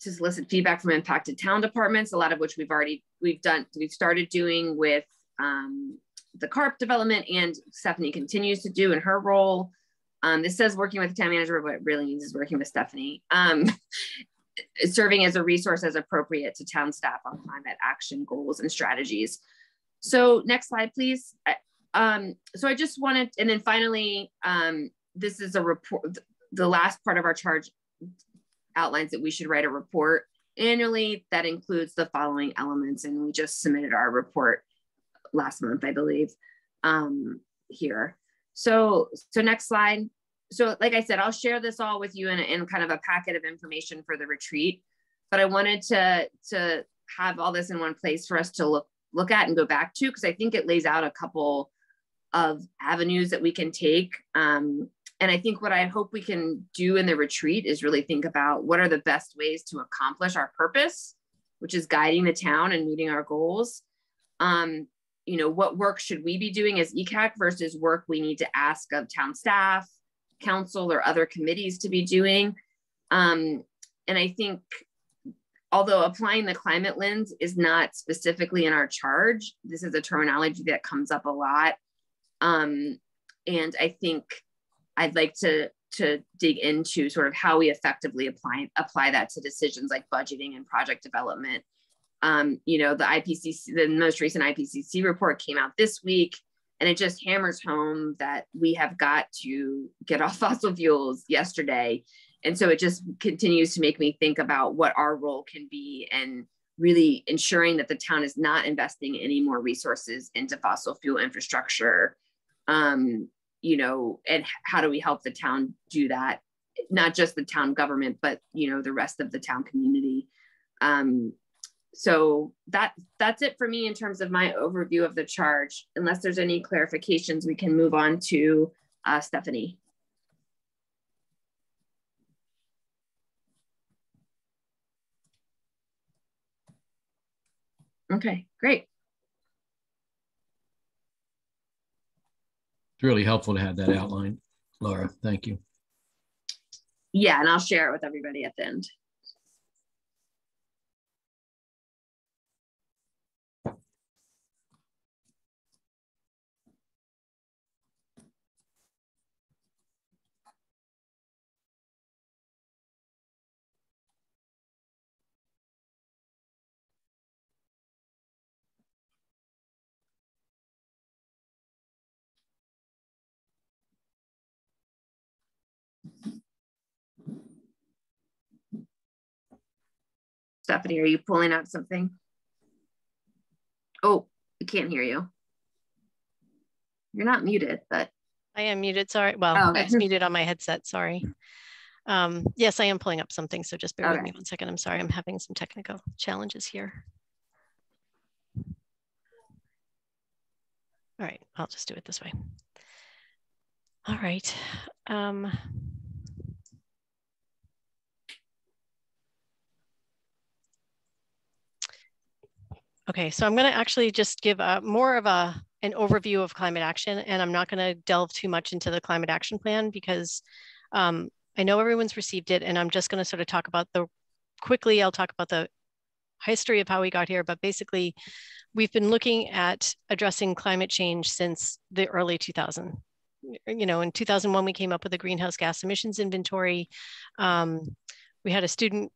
to solicit feedback from impacted town departments, a lot of which we've already we've done we've started doing with um, the CARP development, and Stephanie continues to do in her role. Um, this says working with the town manager, but what it really means is working with Stephanie. Um, serving as a resource as appropriate to town staff on climate action goals and strategies. So next slide, please. Um, so I just wanted, and then finally, um, this is a report, the last part of our charge outlines that we should write a report annually that includes the following elements. And we just submitted our report last month, I believe, um, here. So, so next slide. So like I said, I'll share this all with you in, in kind of a packet of information for the retreat, but I wanted to, to have all this in one place for us to look, look at and go back to, because I think it lays out a couple of avenues that we can take. Um, and I think what I hope we can do in the retreat is really think about what are the best ways to accomplish our purpose, which is guiding the town and meeting our goals. Um, you know, what work should we be doing as ECAC versus work we need to ask of town staff, council, or other committees to be doing. Um, and I think although applying the climate lens is not specifically in our charge, this is a terminology that comes up a lot. Um, and I think I'd like to to dig into sort of how we effectively apply apply that to decisions like budgeting and project development. Um, you know, the IPCC, the most recent IPCC report came out this week, and it just hammers home that we have got to get off <laughs> fossil fuels yesterday. And so it just continues to make me think about what our role can be and really ensuring that the town is not investing any more resources into fossil fuel infrastructure um, you know, and how do we help the town do that? Not just the town government, but you know, the rest of the town community. Um, so that that's it for me in terms of my overview of the charge. Unless there's any clarifications, we can move on to uh, Stephanie. Okay, great. It's really helpful to have that outline, Laura. Thank you. Yeah, and I'll share it with everybody at the end. Stephanie, are you pulling out something? Oh, I can't hear you. You're not muted, but. I am muted, sorry. Well, oh, okay. it's muted on my headset, sorry. Um, yes, I am pulling up something, so just bear okay. with me one second. I'm sorry, I'm having some technical challenges here. All right, I'll just do it this way. All right. Um, Okay, so I'm going to actually just give a, more of a an overview of climate action, and I'm not going to delve too much into the climate action plan because um, I know everyone's received it, and I'm just going to sort of talk about the quickly. I'll talk about the history of how we got here, but basically, we've been looking at addressing climate change since the early 2000s. You know, in 2001, we came up with a greenhouse gas emissions inventory. Um, we had a student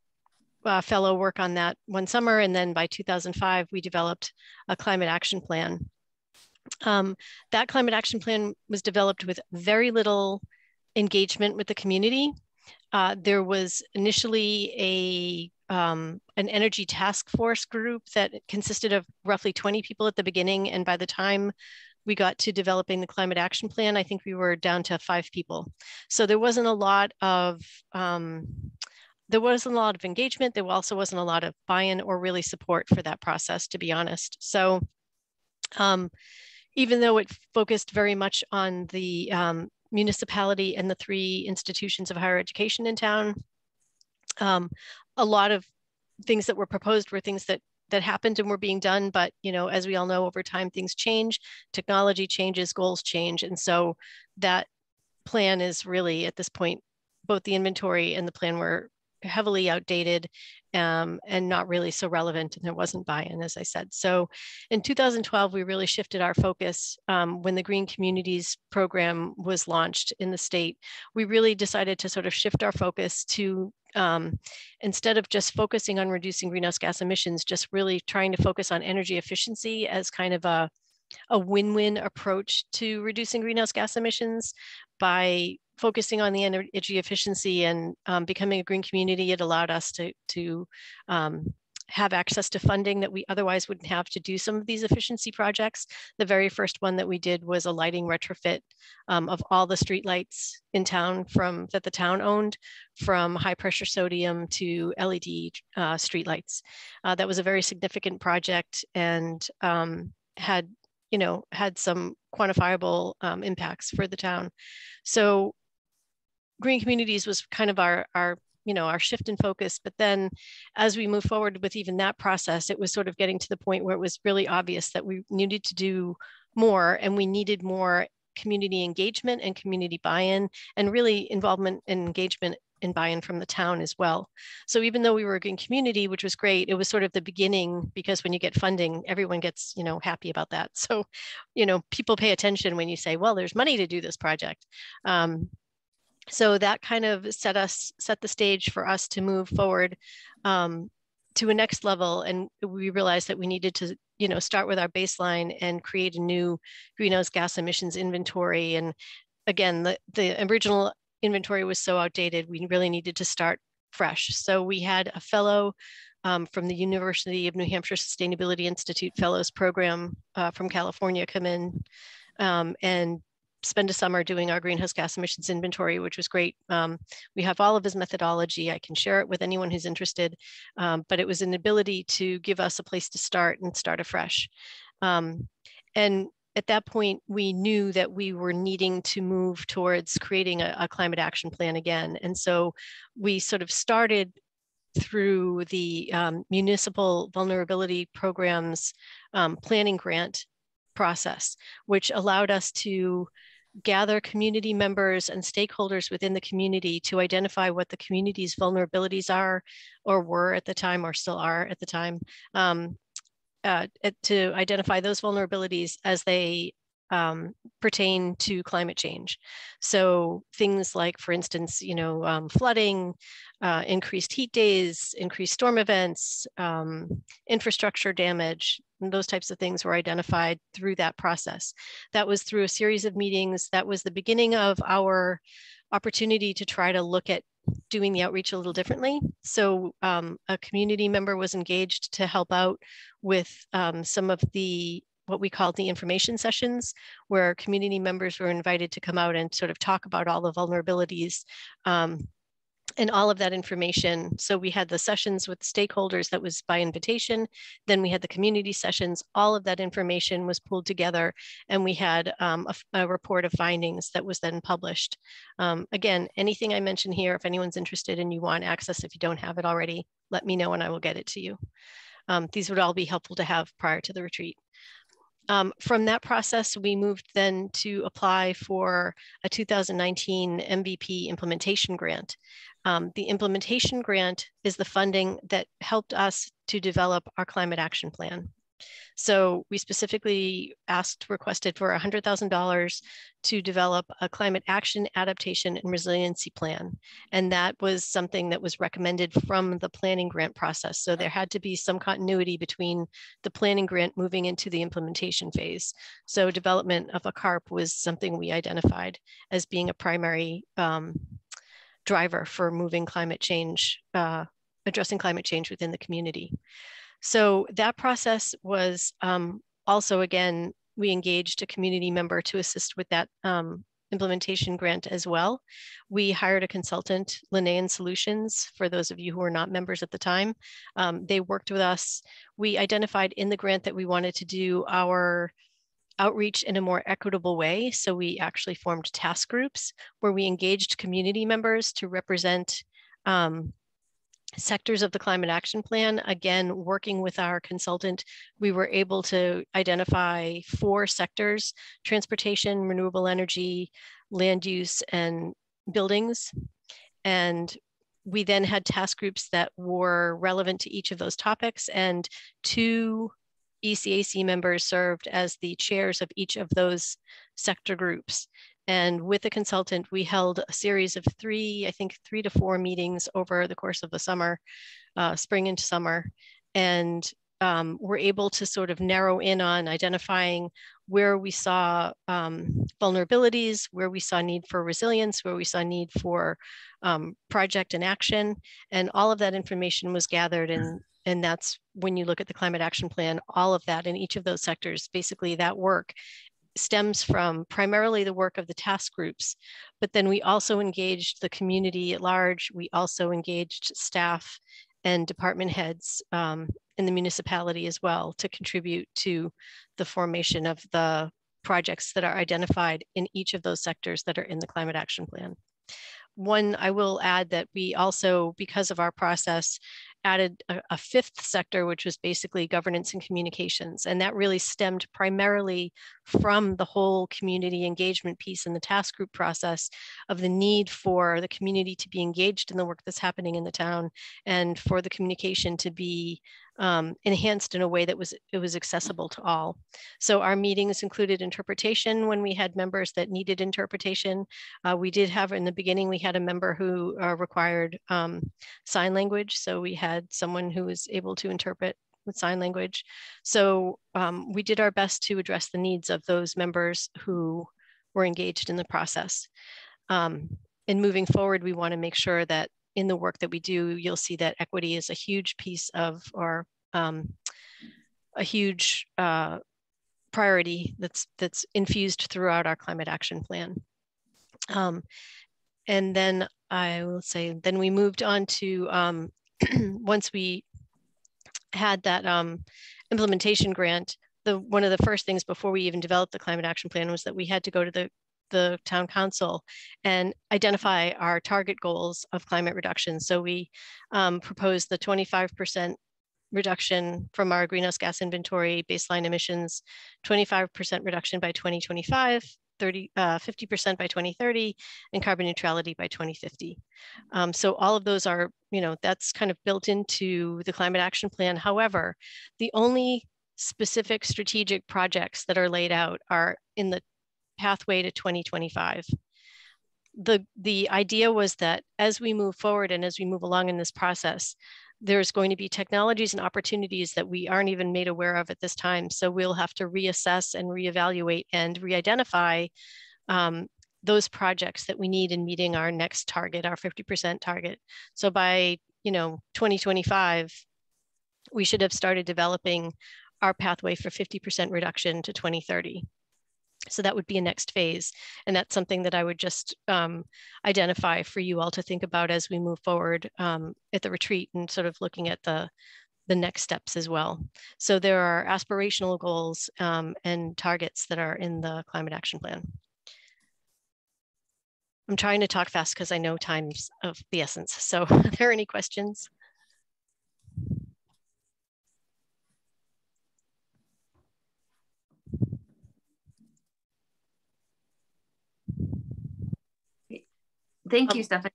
uh, fellow work on that one summer. And then by 2005, we developed a climate action plan. Um, that climate action plan was developed with very little engagement with the community. Uh, there was initially a um, an energy task force group that consisted of roughly 20 people at the beginning. And by the time we got to developing the climate action plan, I think we were down to five people. So there wasn't a lot of um, there wasn't a lot of engagement. There also wasn't a lot of buy-in or really support for that process, to be honest. So um, even though it focused very much on the um, municipality and the three institutions of higher education in town, um, a lot of things that were proposed were things that that happened and were being done. But you know, as we all know, over time things change, technology changes, goals change, and so that plan is really at this point both the inventory and the plan were heavily outdated um, and not really so relevant and there wasn't buy-in as I said. So in 2012 we really shifted our focus um, when the Green Communities program was launched in the state. We really decided to sort of shift our focus to um, instead of just focusing on reducing greenhouse gas emissions, just really trying to focus on energy efficiency as kind of a a win-win approach to reducing greenhouse gas emissions by focusing on the energy efficiency and um, becoming a green community, it allowed us to, to um, have access to funding that we otherwise wouldn't have to do some of these efficiency projects. The very first one that we did was a lighting retrofit um, of all the streetlights in town from that the town owned, from high pressure sodium to LED uh, streetlights. Uh, that was a very significant project and um, had you know had some quantifiable um, impacts for the town. So green communities was kind of our our you know our shift in focus but then as we move forward with even that process it was sort of getting to the point where it was really obvious that we needed to do more and we needed more community engagement and community buy-in and really involvement and engagement and buy-in from the town as well. So even though we were a green community, which was great, it was sort of the beginning because when you get funding, everyone gets, you know, happy about that. <laughs> So, you know, people pay attention when you say, well, there's money to do this project. Um, so that kind of set us set the stage for us to move forward um, to a next level. And we realized that we needed to you know start with our baseline and create a new greenhouse gas emissions inventory. And again the, the original inventory was so outdated we really needed to start fresh. So we had a fellow um, from the University of New Hampshire Sustainability Institute Fellows Program uh, from California come in um, and spend a summer doing our greenhouse gas emissions inventory, which was great. Um, we have all of his methodology. I can share it with anyone who's interested, um, but it was an ability to give us a place to start and start afresh. Um, and at that point, we knew that we were needing to move towards creating a, a climate action plan again. And so we sort of started through the um, municipal vulnerability programs um, planning grant process, which allowed us to gather community members and stakeholders within the community to identify what the community's vulnerabilities are or were at the time or still are at the time um, uh, to identify those vulnerabilities as they um, pertain to climate change. So things like, for instance, you know, um, flooding, uh, increased heat days, increased storm events, um, infrastructure damage, those types of things were identified through that process. That was through a series of meetings. That was the beginning of our opportunity to try to look at doing the outreach a little differently. So um, a community member was engaged to help out with um, some of the what we called the information sessions, where community members were invited to come out and sort of talk about all the vulnerabilities um, and all of that information. So we had the sessions with stakeholders that was by invitation. Then we had the community sessions. All of that information was pulled together and we had um, a, a, report of findings that was then published. Um, again, anything I mention here, if anyone's interested and you want access, if you don't have it already, let me know and I will get it to you. Um, these would all be helpful to have prior to the retreat. Um, from that process, we moved then to apply for a 2019 MVP implementation grant. Um, the implementation grant is the funding that helped us to develop our climate action plan. So we specifically asked, requested for $100,000 to develop a climate action, adaptation, and resiliency plan. And that was something that was recommended from the planning grant process. So there had to be some continuity between the planning grant moving into the implementation phase. So development of a CARP was something we identified as being a primary um, driver for moving climate change, uh, addressing climate change within the community. So that process was um, also, again, we engaged a community member to assist with that um, implementation grant as well. We hired a consultant, Linnean Solutions, for those of you who were not members at the time. Um, they worked with us. We identified in the grant that we wanted to do our outreach in a more equitable way. So we actually formed task groups where we engaged community members to represent um, sectors of the climate action plan. Again, working with our consultant, we were able to identify four sectors, transportation, renewable energy, land use, and buildings. And we then had task groups that were relevant to each of those topics and two ECAC members served as the chairs of each of those sector groups. And with the consultant, we held a series of three, I think three to four meetings over the course of the summer, uh, spring into summer. And um, we're able to sort of narrow in on identifying where we saw um, vulnerabilities, where we saw need for resilience, where we saw need for um, project and action. And all of that information was gathered and and that's when you look at the climate action plan, all of that in each of those sectors, basically that work stems from primarily the work of the task groups, but then we also engaged the community at large. We also engaged staff and department heads um, in the municipality as well to contribute to the formation of the projects that are identified in each of those sectors that are in the climate action plan. One, I will add that we also, because of our process, added a, a, fifth sector, which was basically governance and communications. And that really stemmed primarily from the whole community engagement piece in the task group process of the need for the community to be engaged in the work that's happening in the town and for the communication to be um, enhanced in a way that was it was accessible to all. So our meetings included interpretation when we had members that needed interpretation. Uh, we did have in the beginning, we had a member who uh, required um, sign language. So we had someone who was able to interpret with sign language. So um, we did our best to address the needs of those members who were engaged in the process. Um, and moving forward, we wanna make sure that in the work that we do, you'll see that equity is a huge piece of, or um, a huge uh, priority that's that's infused throughout our climate action plan. Um, and then I will say, then we moved on to um, <clears throat> once we had that um, implementation grant. The one of the first things before we even developed the climate action plan was that we had to go to the the town council and identify our target goals of climate reduction. So we um, proposed the 25% reduction from our greenhouse gas inventory baseline emissions, 25% reduction by 2025, 30, uh, 50% by 2030, and carbon neutrality by 2050. Um, so all of those are, you know, that's kind of built into the climate action plan. However, the only specific strategic projects that are laid out are in the pathway to 2025. The, the idea was that as we move forward and as we move along in this process, there's going to be technologies and opportunities that we aren't even made aware of at this time. So we'll have to reassess and reevaluate and re-identify um, those projects that we need in meeting our next target, our 50% target. So by you know 2025, we should have started developing our pathway for 50% reduction to 2030. So that would be a next phase. And that's something that I would just um, identify for you all to think about as we move forward um, at the retreat and sort of looking at the, the next steps as well. So there are aspirational goals um, and targets that are in the climate action plan. I'm trying to talk fast because I know time's of the essence. So <laughs> are there any questions? Thank um, you, Stephanie.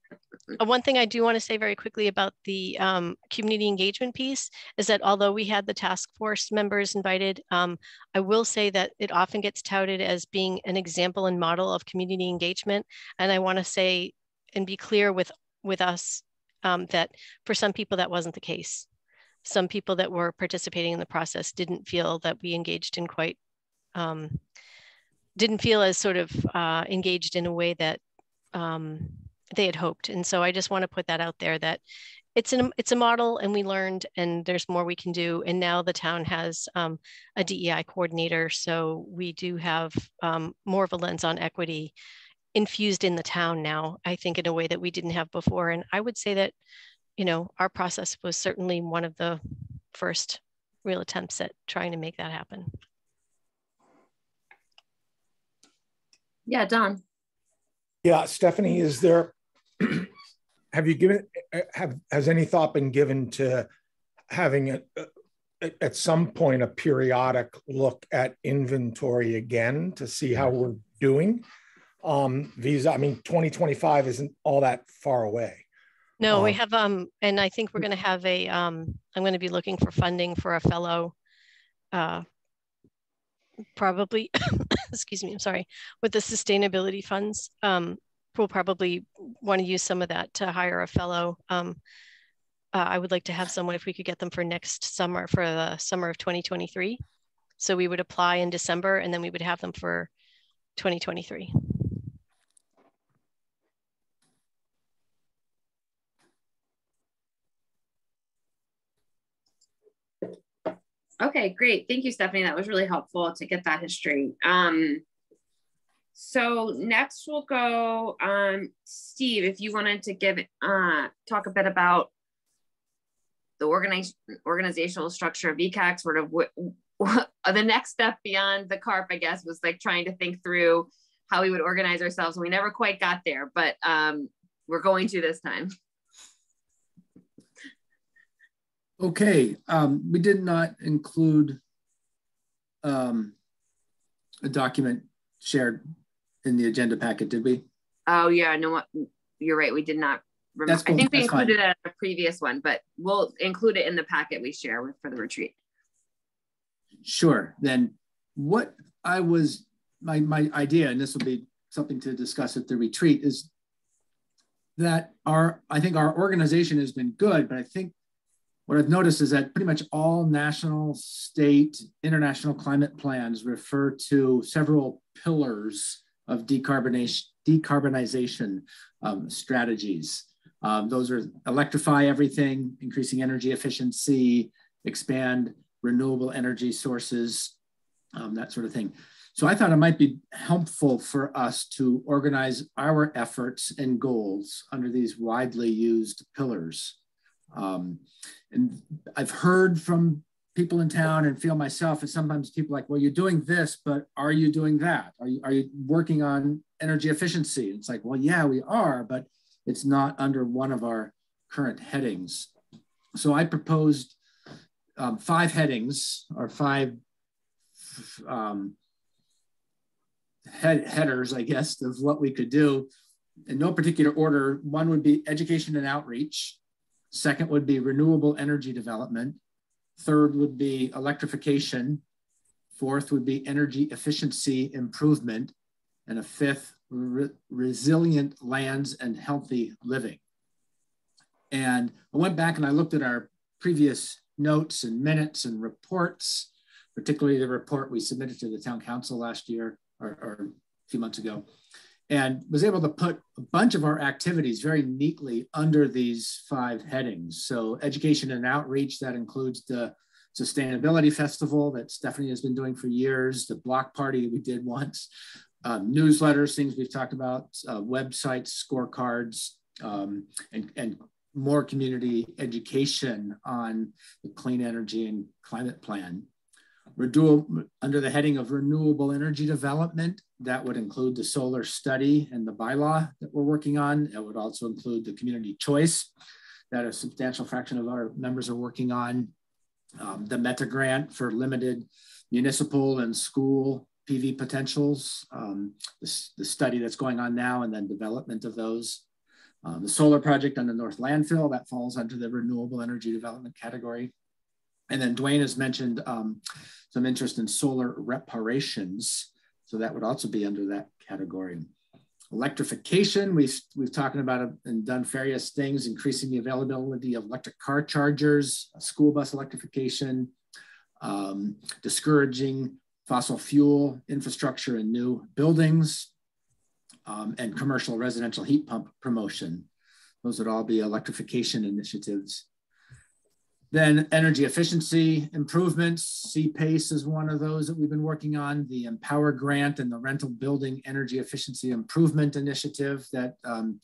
Uh, one thing I do want to say very quickly about the um, community engagement piece is that although we had the task force members invited, um, I will say that it often gets touted as being an example and model of community engagement. And I want to say and be clear with, with us um, that for some people that wasn't the case. Some people that were participating in the process didn't feel that we engaged in quite, um, didn't feel as sort of uh, engaged in a way that um, they had hoped. And so I just want to put that out there that it's an it's a model and we learned and there's more we can do. And now the town has um, a DEI coordinator. So we do have um, more of a lens on equity infused in the town now, I think in a way that we didn't have before. And I would say that, you know, our process was certainly one of the first real attempts at trying to make that happen. Yeah, Don. Yeah, Stephanie, is there have you given have has any thought been given to having a, a, at some point a periodic look at inventory again to see how we're doing? Um visa i mean 2025 isn't all that far away. No um, we have um and i think we're going to have a um i'm going to be looking for funding for a fellow uh probably <coughs> excuse me i'm sorry with the sustainability funds. Um we'll probably want to use some of that to hire a fellow. Um, uh, I would like to have someone if we could get them for next summer, for the summer of 2023. So we would apply in December and then we would have them for 2023. Okay, great. Thank you, Stephanie. That was really helpful to get that history. Um, so next we'll go, um, Steve, if you wanted to give, uh, talk a bit about the organize, organizational structure of ECAC, sort of what, what <laughs> the next step beyond the CARP, I guess, was like trying to think through how we would organize ourselves. We never quite got there, but um, we're going to this time. Okay, um, we did not include um, a document shared in the agenda packet, did we? Oh yeah, no, uh, you're right. We did not. Remember. Cool. I think we That's included fine. it in a previous one, but we'll include it in the packet we share with, for the retreat. Sure. Then what I was my my idea, and this will be something to discuss at the retreat, is that our I think our organization has been good, but I think what I've noticed is that pretty much all national, state, international climate plans refer to several pillars of decarbonation, decarbonization um, strategies. Um, those are electrify everything, increasing energy efficiency, expand renewable energy sources, um, that sort of thing. So I thought it might be helpful for us to organize our efforts and goals under these widely used pillars. Um, and I've heard from people in town and feel myself and sometimes people like well you're doing this but are you doing that? Are you, are you working on energy efficiency? It's like well yeah we are but it's not under one of our current headings. So i proposed um, five headings or five um, head, headers i guess of what we could do in no particular order. One would be education and outreach. Second would be renewable energy development Third would be electrification. Fourth would be energy efficiency improvement. And a fifth, re resilient lands and healthy living. And I went back and I looked at our previous notes and minutes and reports, particularly the report we submitted to the town council last year or, or a few months ago and was able to put a bunch of our activities very neatly under these five headings. So education and outreach, that includes the sustainability festival that Stephanie has been doing for years, the block party we did once, um, newsletters, things we've talked about, uh, websites, scorecards, um, and, and more community education on the clean energy and climate plan under the heading of renewable energy development, that would include the solar study and the bylaw that we're working on. It would also include the community choice that a substantial fraction of our members are working on. Um, the Meta grant for limited municipal and school PV potentials, um, the, study that's going on now and then development of those. Um, the solar project on the North Landfill, that falls under the renewable energy development category. And then Dwayne has mentioned um, some interest in solar reparations. So that would also be under that category. Electrification, we've, we've talked about and done various things, increasing the availability of electric car chargers, school bus electrification, um, discouraging fossil fuel infrastructure in new buildings, um, and commercial residential heat pump promotion. Those would all be electrification initiatives. Then energy efficiency improvements, CPACE is one of those that we've been working on, the Empower Grant and the Rental Building Energy Efficiency Improvement Initiative that um,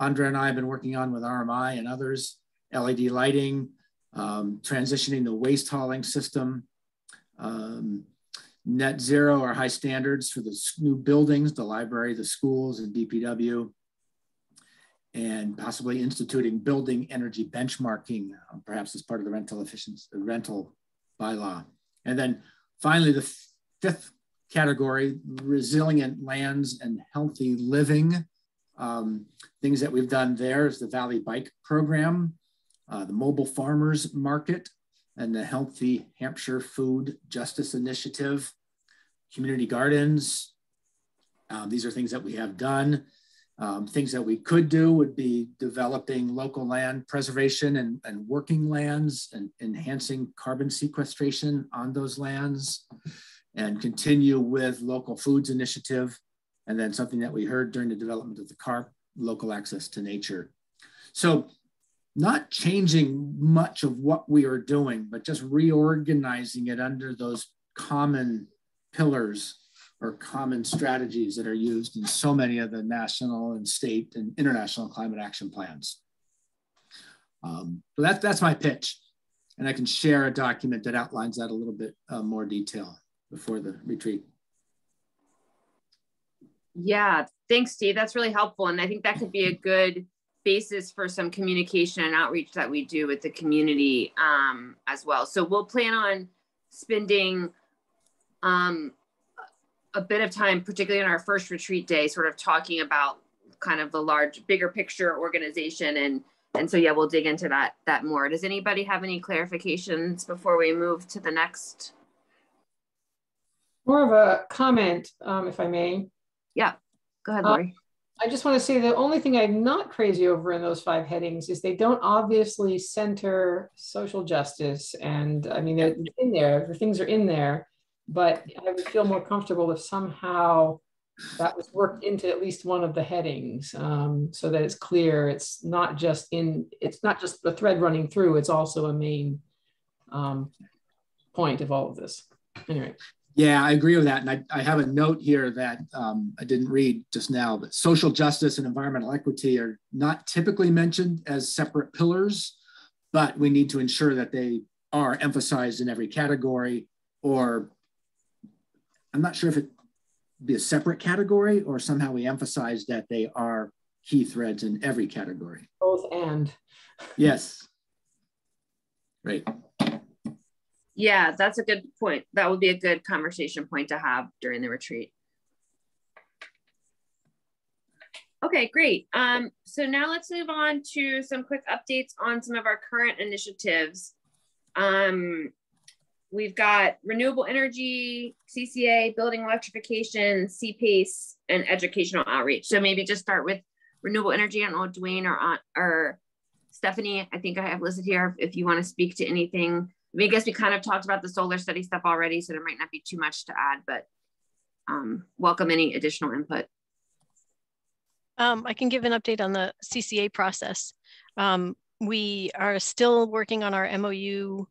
Andrea and I have been working on with RMI and others, LED lighting, um, transitioning the waste hauling system, um, net zero or high standards for the new buildings, the library, the schools, and DPW, and possibly instituting building energy benchmarking, um, perhaps as part of the rental efficiency, rental bylaw. And then finally, the fifth category, resilient lands and healthy living. Um, things that we've done there is the Valley Bike Program, uh, the Mobile Farmers Market, and the Healthy Hampshire Food Justice Initiative, community gardens. Um, these are things that we have done. Um, things that we could do would be developing local land preservation and, and working lands and enhancing carbon sequestration on those lands and continue with local foods initiative. And then something that we heard during the development of the CARP, local access to nature. So not changing much of what we are doing, but just reorganizing it under those common pillars or common strategies that are used in so many of the national and state and international climate action plans. Um, so that's, that's my pitch. And I can share a document that outlines that a little bit uh, more detail before the retreat. Yeah, thanks, Steve. That's really helpful. And I think that could be a good basis for some communication and outreach that we do with the community um, as well. So we'll plan on spending um, a bit of time, particularly on our first retreat day, sort of talking about kind of the large, bigger picture organization and and so yeah, we'll dig into that that more. Does anybody have any clarifications before we move to the next? More of a comment, um, if I may. Yeah, go ahead, Uh, Lori. I just want to say the only thing I'm not crazy over in those five headings is they don't obviously center social justice. And I mean, they're in there, the things are in there, but I would feel more comfortable if somehow that was worked into at least one of the headings um, so that it's clear it's not just in, it's not just the thread running through, it's also a main um, point of all of this. Anyway. Yeah, I agree with that. And I, I have a note here that um, I didn't read just now, but social justice and environmental equity are not typically mentioned as separate pillars, but we need to ensure that they are emphasized in every category or I'm not sure if it be a separate category or somehow we emphasize that they are key threads in every category. Both and. Yes. Great. Yeah, that's a good point. That would be a good conversation point to have during the retreat. Okay, great. Um, so now let's move on to some quick updates on some of our current initiatives. Um, we've got renewable energy, CCA, building electrification, CPACE, and educational outreach. So maybe just start with renewable energy. I don't know, Dwayne or, or Stephanie, I think I have listed here if you want to speak to anything I, mean, I guess we kind of talked about the solar study stuff already, so there might not be too much to add, but um, welcome any additional input. Um, I can give an update on the CCA process. Um, we are still working on our MOU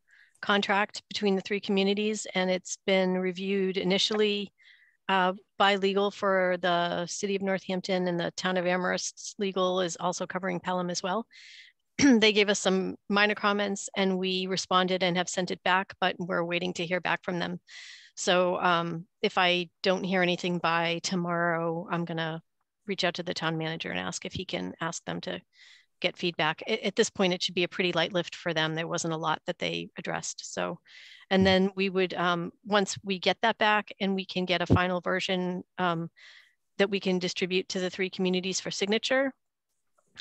contract between the three communities, and it's been reviewed initially uh, by legal for the city of Northampton and the town of Amherst. Legal is also covering Pelham as well. <clears throat> they gave us some minor comments and we responded and have sent it back, but we're waiting to hear back from them. So um, if I don't hear anything by tomorrow, I'm gonna reach out to the town manager and ask if he can ask them to get feedback. At, this point, it should be a pretty light lift for them. There wasn't a lot that they addressed. So, and mm. then we would, um, once we get that back and we can get a final version um, that we can distribute to the three communities for signature,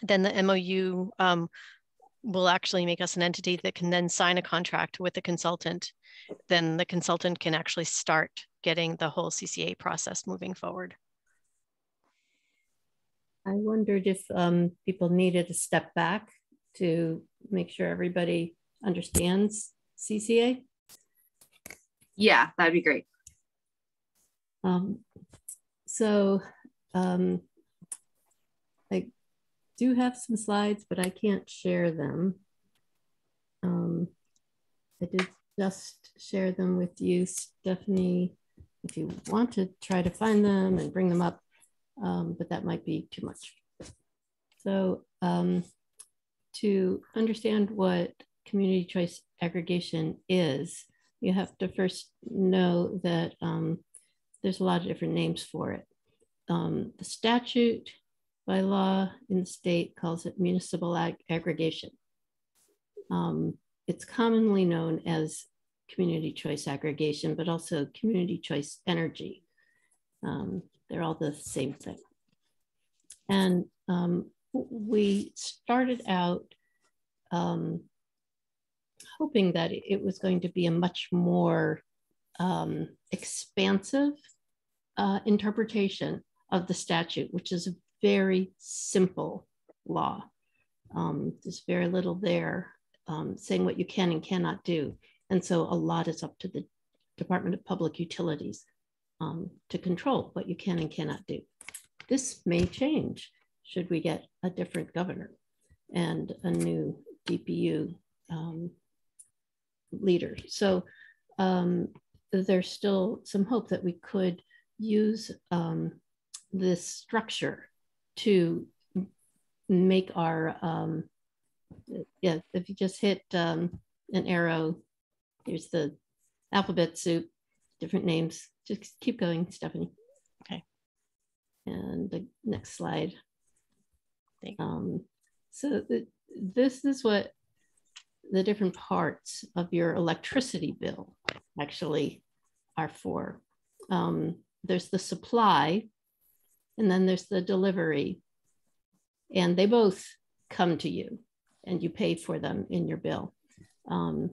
then the MOU um, will actually make us an entity that can then sign a contract with the consultant. Then the consultant can actually start getting the whole CCA process moving forward. I wondered if um, people needed a step back to make sure everybody understands CCA. Yeah, that'd be great. Um, so um, I do have some slides, but I can't share them. Um, I did just share them with you, Stephanie, if you want to try to find them and bring them up, um, but that might be too much. So um, to understand what community choice aggregation is, you have to first know that um, there's a lot of different names for it. Um, the statute by law in the state calls it municipal ag aggregation. Um, it's commonly known as community choice aggregation, but also community choice energy. Um, they're all the same thing. And um, we started out um, hoping that it was going to be a much more um, expansive uh, interpretation of the statute, which is a very simple law. Um, there's very little there um, saying what you can and cannot do. And so a lot is up to the Department of Public Utilities um, to control what you can and cannot do. This may change should we get a different governor and a new DPU um, leader. So um, there's still some hope that we could use um, this structure to make our, um, yeah, if you just hit um, an arrow, here's the alphabet soup, different names. Just keep going, Stephanie. Okay. And the next slide. Thank Um, so the, this is what the different parts of your electricity bill actually are for. Um, there's the supply, and then there's the delivery. And they both come to you and you pay for them in your bill. Um,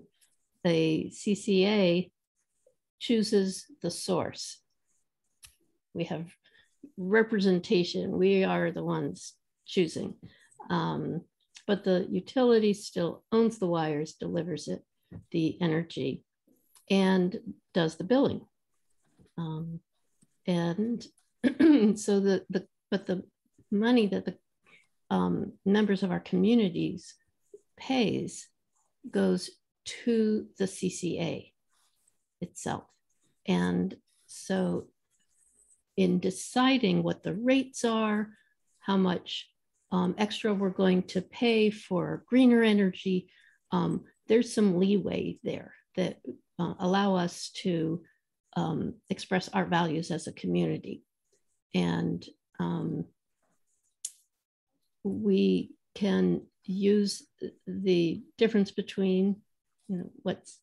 the CCA chooses the source. We have representation. We are the ones choosing. Um, but the utility still owns the wires, delivers it, the energy, and does the billing. Um, and <clears throat> so the, the but the money that the um, members of our communities pays goes to the CCA itself. And so in deciding what the rates are, how much um, extra we're going to pay for greener energy, um, there's some leeway there that uh, allow us to um, express our values as a community. And um, we can use the difference between you know, what's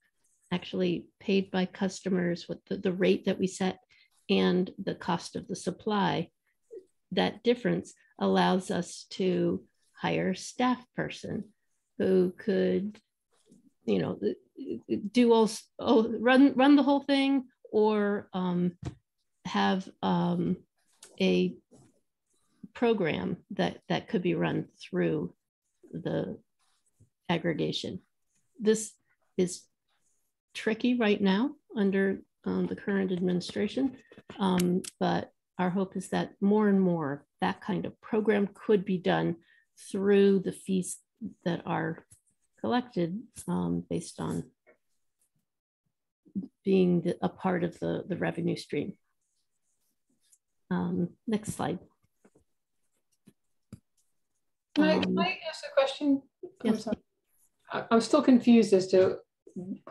actually paid by customers, with the, the rate that we set, and the cost of the supply. That difference allows us to hire staff person who could, you know, do all oh, run run the whole thing or um, have um, a program that that could be run through the aggregation. This is tricky right now under um, the current administration, um, but our hope is that more and more that kind of program could be done through the fees that are collected um, based on being the, a part of the, the revenue stream. Um, next slide. Can I, can I ask a question? Yes. I'm still confused as to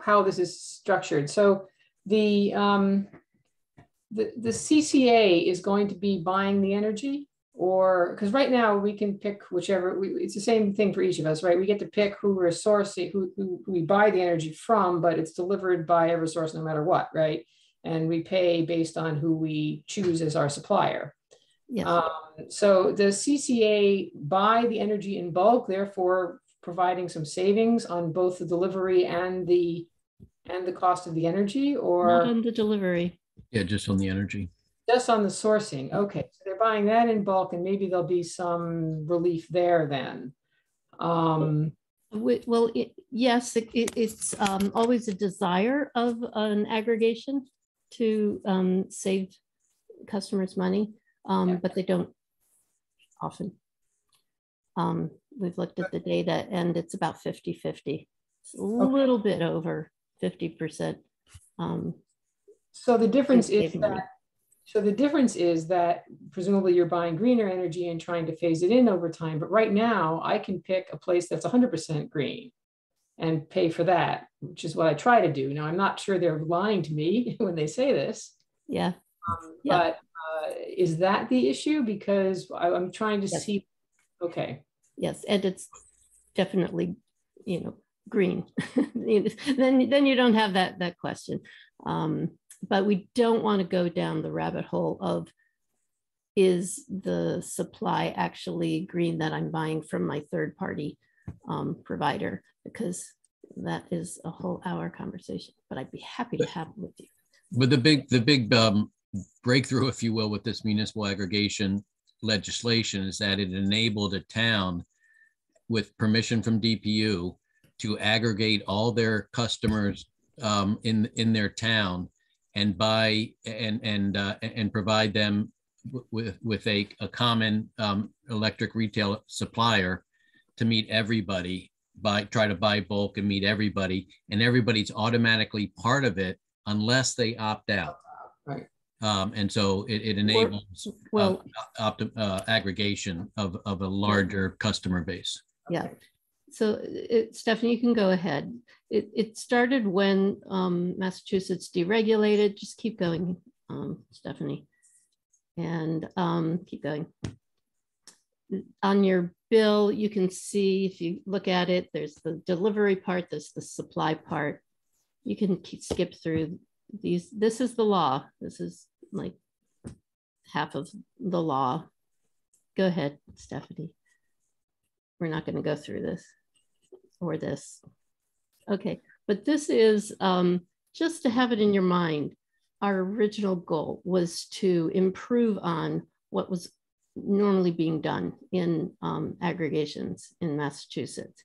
how this is structured. So the um, the, the CCA is going to be buying the energy or because right now we can pick whichever we, it's the same thing for each of us right we get to pick who we're sourcing who, who, we buy the energy from but it's delivered by eversource no matter what right and we pay based on who we choose as our supplier yes. Um, so the cca buy the energy in bulk therefore providing some savings on both the delivery and the and the cost of the energy or Not on the delivery Yeah, just on the energy. just on the sourcing. Okay, so they're buying that in bulk, and maybe there'll be some relief there then. Um, Well, it, yes, it, it- it's um, always a desire of an aggregation to um, save customers money, um, Yeah. but they don't often. We've looked at the data and it's about 50, 50. It's a little bit over 50%. Um, so the difference is money. that, so the difference is that presumably you're buying greener energy and trying to phase it in over time. But right now, I can pick a place that's 100% green and pay for that, which is what I try to do. Now, I'm not sure they're lying to me <laughs> when they say this, Yeah, um, Yeah. but uh, is that the issue? Because I, I'm trying to see. Okay. Yes, and it's definitely, you know, green. <laughs> then, then you don't have that, that question. Um, but we don't want to go down the rabbit hole of is the supply actually green that I'm buying from my third party um, provider? Because that is a whole hour conversation, but I'd be happy to have it with you. But the big, the big um, breakthrough, if you will, with this municipal aggregation legislation is that it enabled a town with permission from DPU to aggregate all their customers um, in in their town and buy and and uh, and provide them with with a, a common um, electric retail supplier to meet everybody buy, try to buy bulk and meet everybody, and everybody's automatically part of it unless they opt out. Right. Um, and so it, it enables Well, uh, opti- uh, aggregation of, of a larger customer base. yeah. So it, Stephanie, you can go ahead. It, it started when um, Massachusetts deregulated. Just keep going, um, Stephanie. And um, keep going. On your bill, you can see if you look at it, there's the delivery part, there's the supply part. You can keep, skip through these. This is the law. This is like half of the law. Go ahead, Stephanie. We're not going to go through this or this. Okay, but this is um, just to have it in your mind. Our original goal was to improve on what was normally being done in um, aggregations in Massachusetts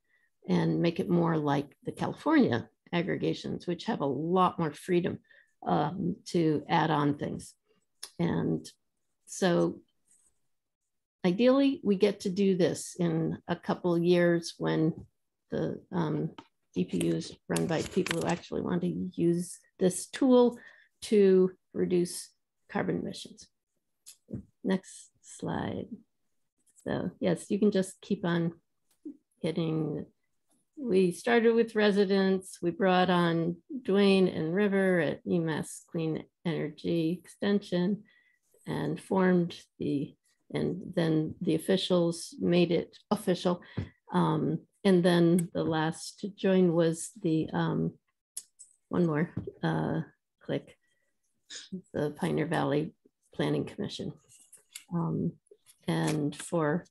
and make it more like the California aggregations, which have a lot more freedom um, to add on things. And so ideally, we get to do this in a couple years when the um, DPU is run by people who actually want to use this tool to reduce carbon emissions. Next slide. So yes, you can just keep on hitting. We started with residents. We brought on Dwayne and River at UMass Clean Energy Extension and formed the, and then the officials made it official. Um, and then the last to join was the, um, one more uh, click, the Pioneer Valley Planning Commission. Um, and for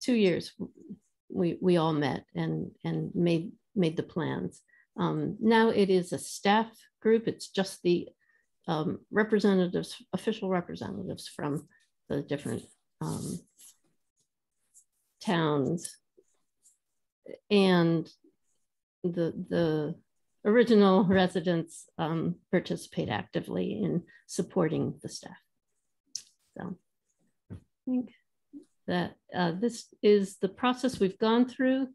two years, we, we all met and, and made, made the plans. Um, now it is a staff group. It's just the um, representatives, official representatives from the different um, towns and the, the original residents um, participate actively in supporting the staff. So think that uh, this is the process we've gone through.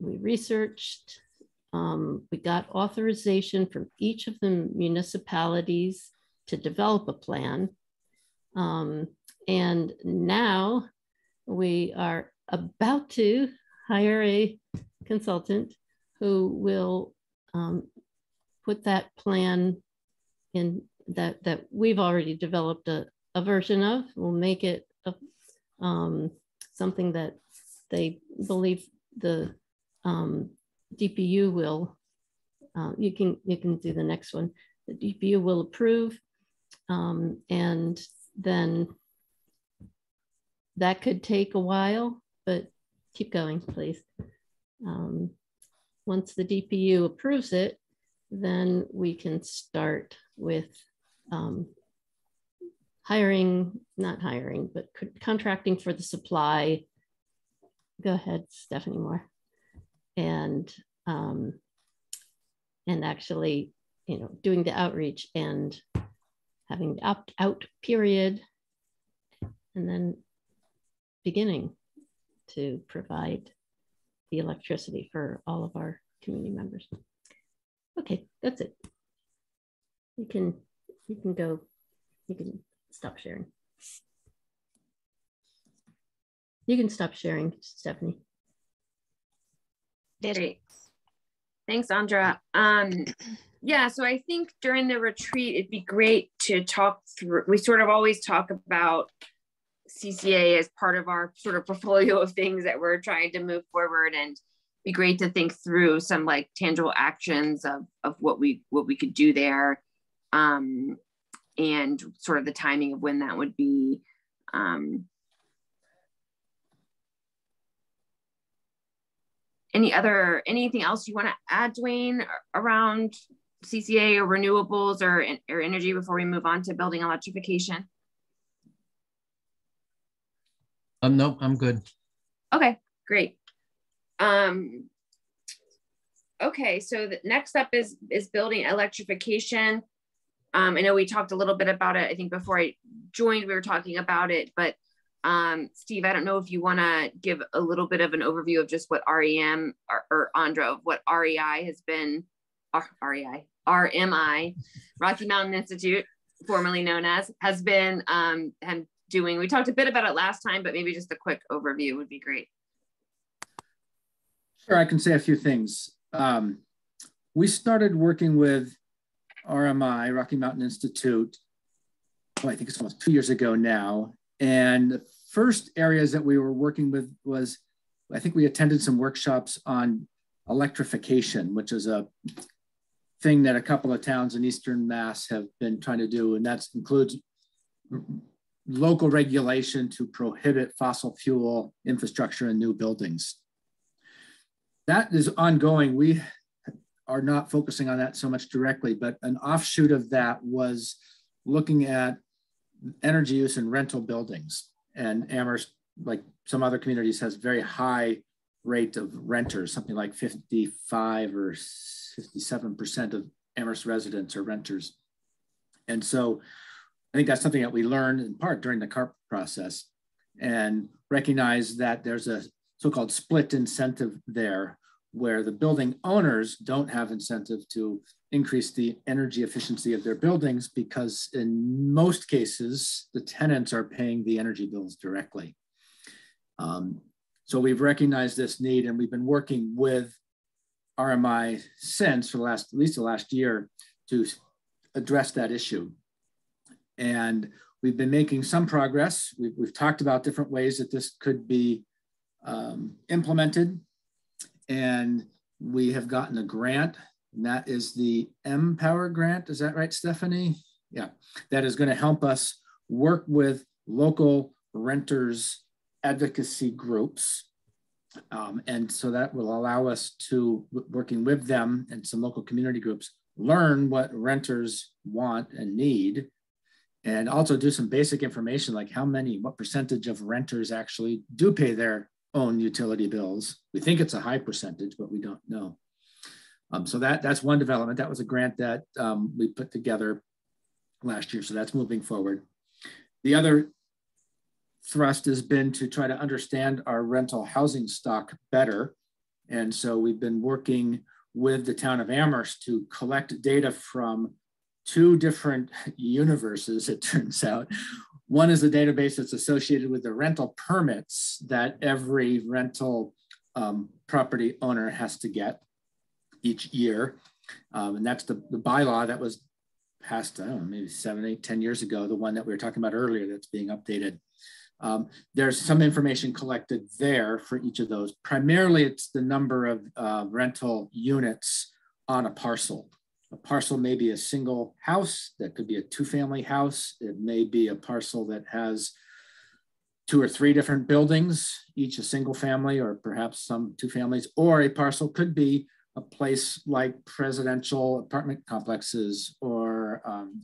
We researched, um, we got authorization from each of the municipalities to develop a plan. Um, and now we are about to hire a consultant who will um, put that plan in that that we've already developed a, a version of. We'll make it um, something that they believe the um, DPU will. Uh, you can you can do the next one. The DPU will approve, um, and then that could take a while, but keep going, please. Um, once the DPU approves it, then we can start with um, hiring, not hiring, but contracting for the supply. Go ahead, Stephanie Moore. And um, and actually, you know, doing the outreach and having the opt out period, and then beginning to provide the electricity for all of our community members. Okay, that's it. You can you can go, you can stop sharing. You can stop sharing, Stephanie. Great. Thanks, Andra. Um, yeah, so I think during the retreat, it'd be great to talk through, we sort of always talk about CCA as part of our sort of portfolio of things that we're trying to move forward and be great to think through some like tangible actions of, of what we what we could do there um, and sort of the timing of when that would be um, any other anything else you want to add dwayne around cca or renewables or, or energy before we move on to building electrification Um, no, I'm good. Okay, great. Um, okay, so the next up is is building electrification. Um, I know we talked a little bit about it. I think before I joined, we were talking about it, but Um, Steve, I don't know if you want to give a little bit of an overview of just what REM or, or Andra of what REI has been, R, REI, RMI, Rocky Mountain Institute, formerly known as, has been um, and doing. We talked a bit about it last time, but maybe just a quick overview would be great. Sure, I can say a few things. Um, we started working with RMI, Rocky Mountain Institute, oh, I think it's almost two years ago now. And the first areas that we were working with was, I think we attended some workshops on electrification, which is a thing that a couple of towns in Eastern Mass have been trying to do. And that includes local regulation to prohibit fossil fuel infrastructure in new buildings. That is ongoing. We are not focusing on that so much directly, but an offshoot of that was looking at energy use in rental buildings. And Amherst, like some other communities, has very high rate of renters, something like 55 or 57% of Amherst residents are renters. And so I think that's something that we learned in part during the CARP process and recognize that there's a so-called split incentive there where the building owners don't have incentive to increase the energy efficiency of their buildings because in most cases, the tenants are paying the energy bills directly. Um, so we've recognized this need and we've been working with RMI since for the last, at least the last year to address that issue. And we've been making some progress. We've, we've talked about different ways that this could be um, implemented. And we have gotten a grant, and that is the Empower grant. Is that right, Stephanie? Yeah, that is going to help us work with local renters advocacy groups. Um, and so that will allow us to, working with them and some local community groups, learn what renters want and need and also do some basic information like how many, what percentage of renters actually do pay their own utility bills. We think it's a high percentage, but we don't know. Um, so that that's one development. That was a grant that um, we put together last year. So that's moving forward. The other thrust has been to try to understand our rental housing stock better. And so we've been working with the town of Amherst to collect data from two different <laughs> universes, it turns out. One is the database that's associated with the rental permits that every rental um, property owner has to get each year. Um, and that's the, the bylaw that was passed, I don't know, maybe seven, eight, ten years ago, the one that we were talking about earlier that's being updated. Um, there's some information collected there for each of those. Primarily, it's the number of uh, rental units on a parcel. A parcel may be a single house, that could be a two family house. It may be a parcel that has two or three different buildings, each a single family or perhaps some two families, or a parcel could be a place like presidential apartment complexes or um,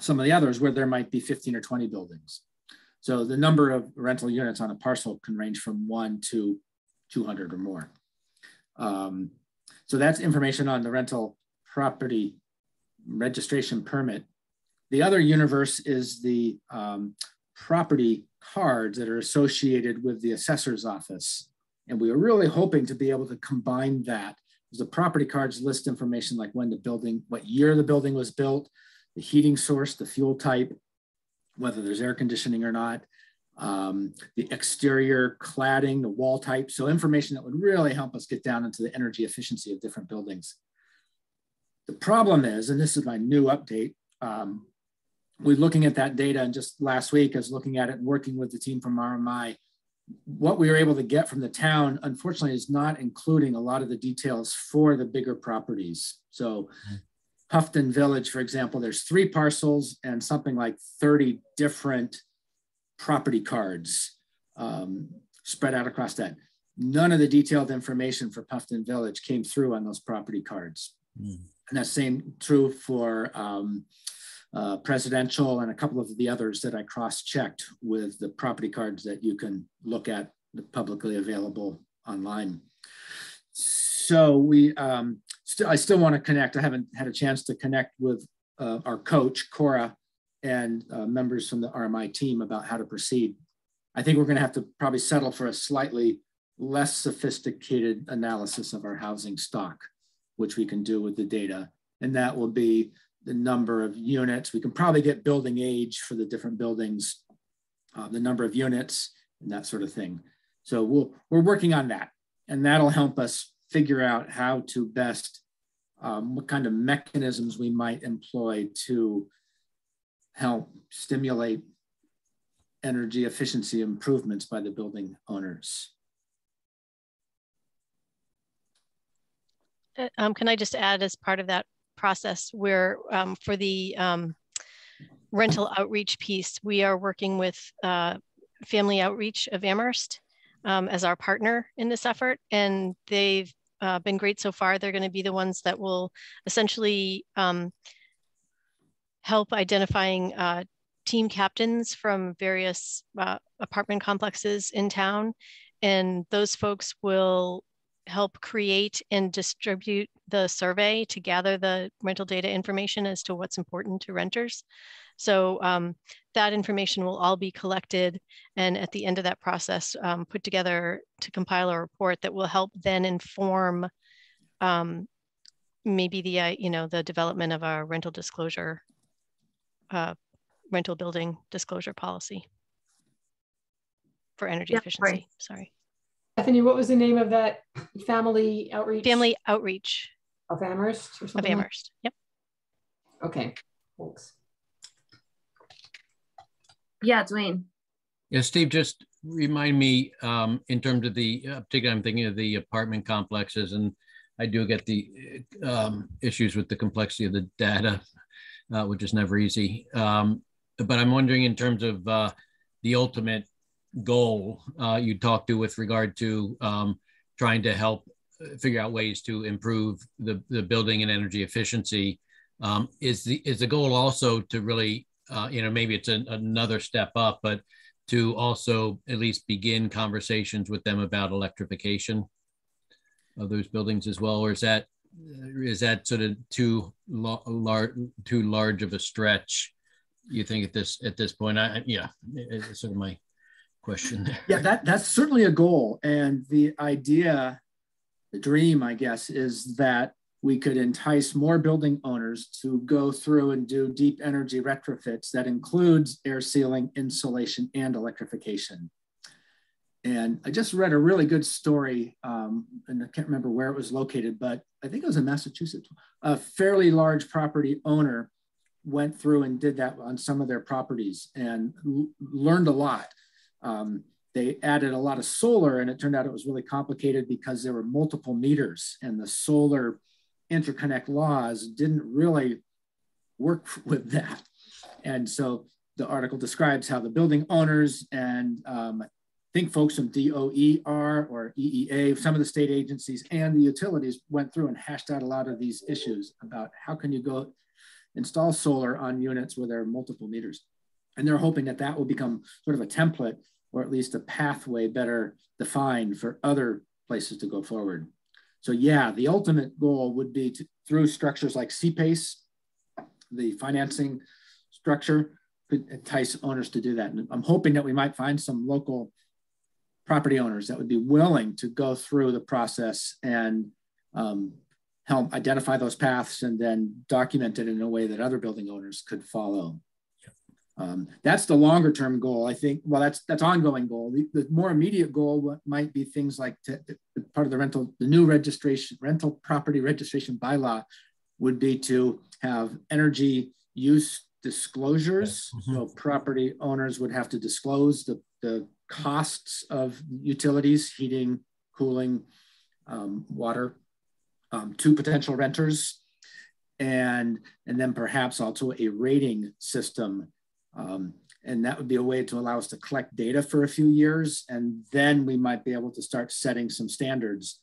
some of the others where there might be 15 or 20 buildings. So the number of rental units on a parcel can range from one to 200 or more. Um, so that's information on the rental property registration permit. The other universe is the um, property cards that are associated with the assessor's office. And we are really hoping to be able to combine that. Because the property cards list information like when the building, what year the building was built, the heating source, the fuel type, whether there's air conditioning or not, um, the exterior cladding, the wall type. So information that would really help us get down into the energy efficiency of different buildings. The problem is, and this is my new update, um, we're looking at that data and just last week I was looking at it and working with the team from RMI. What we were able to get from the town, unfortunately, is not including a lot of the details for the bigger properties. So Puffton Village, for example, there's three parcels and something like 30 different property cards um, spread out across that. None of the detailed information for Puffton Village came through on those property cards. Mm. And that's same true for um, uh, presidential and a couple of the others that I cross-checked with the property cards that you can look at publicly available online. So we, um, st I still want to connect. I haven't had a chance to connect with uh, our coach, Cora, and uh, members from the RMI team about how to proceed. I think we're going to have to probably settle for a slightly less sophisticated analysis of our housing stock, which we can do with the data. And that will be the number of units. We can probably get building age for the different buildings, uh, the number of units, and that sort of thing. So we'll, we're working on that. And that'll help us figure out how to best, um, what kind of mechanisms we might employ to help stimulate energy efficiency improvements by the building owners. Um, can I just add as part of that process where um, for the um, rental outreach piece, we are working with uh, Family Outreach of Amherst um, as our partner in this effort. And they've uh, been great so far. They're gonna be the ones that will essentially um, help identifying uh, team captains from various uh, apartment complexes in town. And those folks will help create and distribute the survey to gather the rental data information as to what's important to renters. So um, that information will all be collected and at the end of that process um, put together to compile a report that will help then inform um, maybe the, uh, you know, the development of a rental disclosure, uh, rental building disclosure policy for energy yeah, efficiency, right. sorry. Bethany, what was the name of that family outreach? Family outreach. Of Amherst or something? Of Amherst, like? yep. Okay, thanks. Yeah, Dwayne. Yeah, Steve, just remind me um, in terms of the, uh, particularly I'm thinking of the apartment complexes and I do get the um, issues with the complexity of the data, uh, which is never easy. Um, but I'm wondering in terms of uh, the ultimate goal uh, you talked to with regard to um, trying to help uh, figure out ways to improve the, the building and energy efficiency. Um, is the is the goal also to really uh, you know maybe it's an, another step up, but to also at least begin conversations with them about electrification of those buildings as well, or is that is that sort of too large too large of a stretch? You think at this at this point? I yeah, it's sort of my question there. Yeah, that, that's certainly a goal. And the idea, the dream, I guess, is that we could entice more building owners to go through and do deep energy retrofits that includes air sealing, insulation, and electrification. And I just read a really good story, um, and I can't remember where it was located, but I think it was in Massachusetts. A fairly large property owner went through and did that on some of their properties and learned a lot. Um, they added a lot of solar and it turned out it was really complicated because there were multiple meters and the solar interconnect laws didn't really work <laughs> with that. And so the article describes how the building owners and um, I think folks from DOER or EEA, some of the state agencies and the utilities went through and hashed out a lot of these issues about how can you go install solar on units where there are multiple meters. And they're hoping that that will become sort of a template or at least a pathway better defined for other places to go forward. So yeah, the ultimate goal would be to, through structures like CPACE, the financing structure could entice owners to do that. And I'm hoping that we might find some local property owners that would be willing to go through the process and um, help identify those paths and then document it in a way that other building owners could follow. Um, that's the longer term goal. I think. Well, that's that's ongoing goal. The, the more immediate goal might be things like to, part of the rental, the new registration, rental property registration bylaw, would be to have energy use disclosures. Mm -hmm. So property owners would have to disclose the the costs of utilities, heating, cooling, um, water, um, to potential renters, and and then perhaps also a rating system um, and that would be a way to allow us to collect data for a few years. And then we might be able to start setting some standards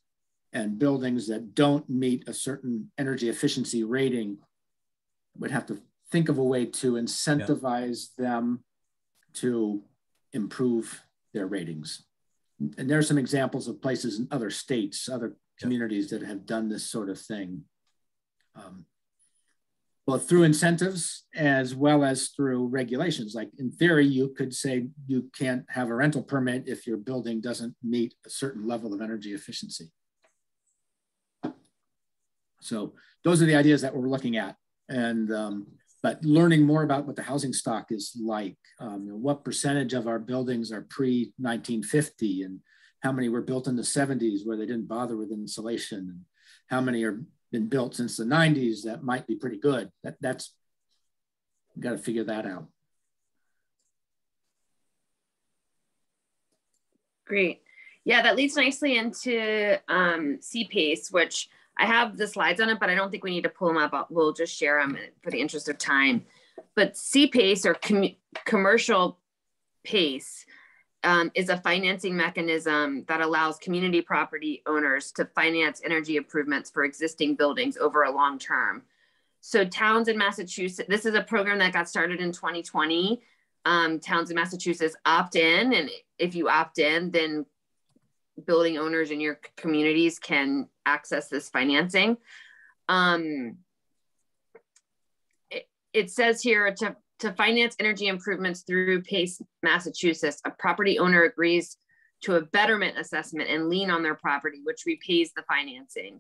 and buildings that don't meet a certain energy efficiency rating would have to think of a way to incentivize yeah. them to improve their ratings. And there are some examples of places in other states, other communities yeah. that have done this sort of thing. Um, both through incentives as well as through regulations. Like in theory, you could say you can't have a rental permit if your building doesn't meet a certain level of energy efficiency. So those are the ideas that we're looking at. And um, but learning more about what the housing stock is like, um, what percentage of our buildings are pre 1950 and how many were built in the 70s where they didn't bother with insulation and how many are been built since the 90s that might be pretty good. That, that's got to figure that out. Great. Yeah, that leads nicely into um, CPACE, which I have the slides on it, but I don't think we need to pull them up. We'll just share them for the interest of time. But CPACE or com commercial PACE um, is a financing mechanism that allows community property owners to finance energy improvements for existing buildings over a long term. So towns in Massachusetts, this is a program that got started in 2020. Um, towns in Massachusetts opt in, and if you opt in, then building owners in your communities can access this financing. Um, it, says here to to finance energy improvements through PACE Massachusetts, a property owner agrees to a betterment assessment and lien on their property, which repays the financing.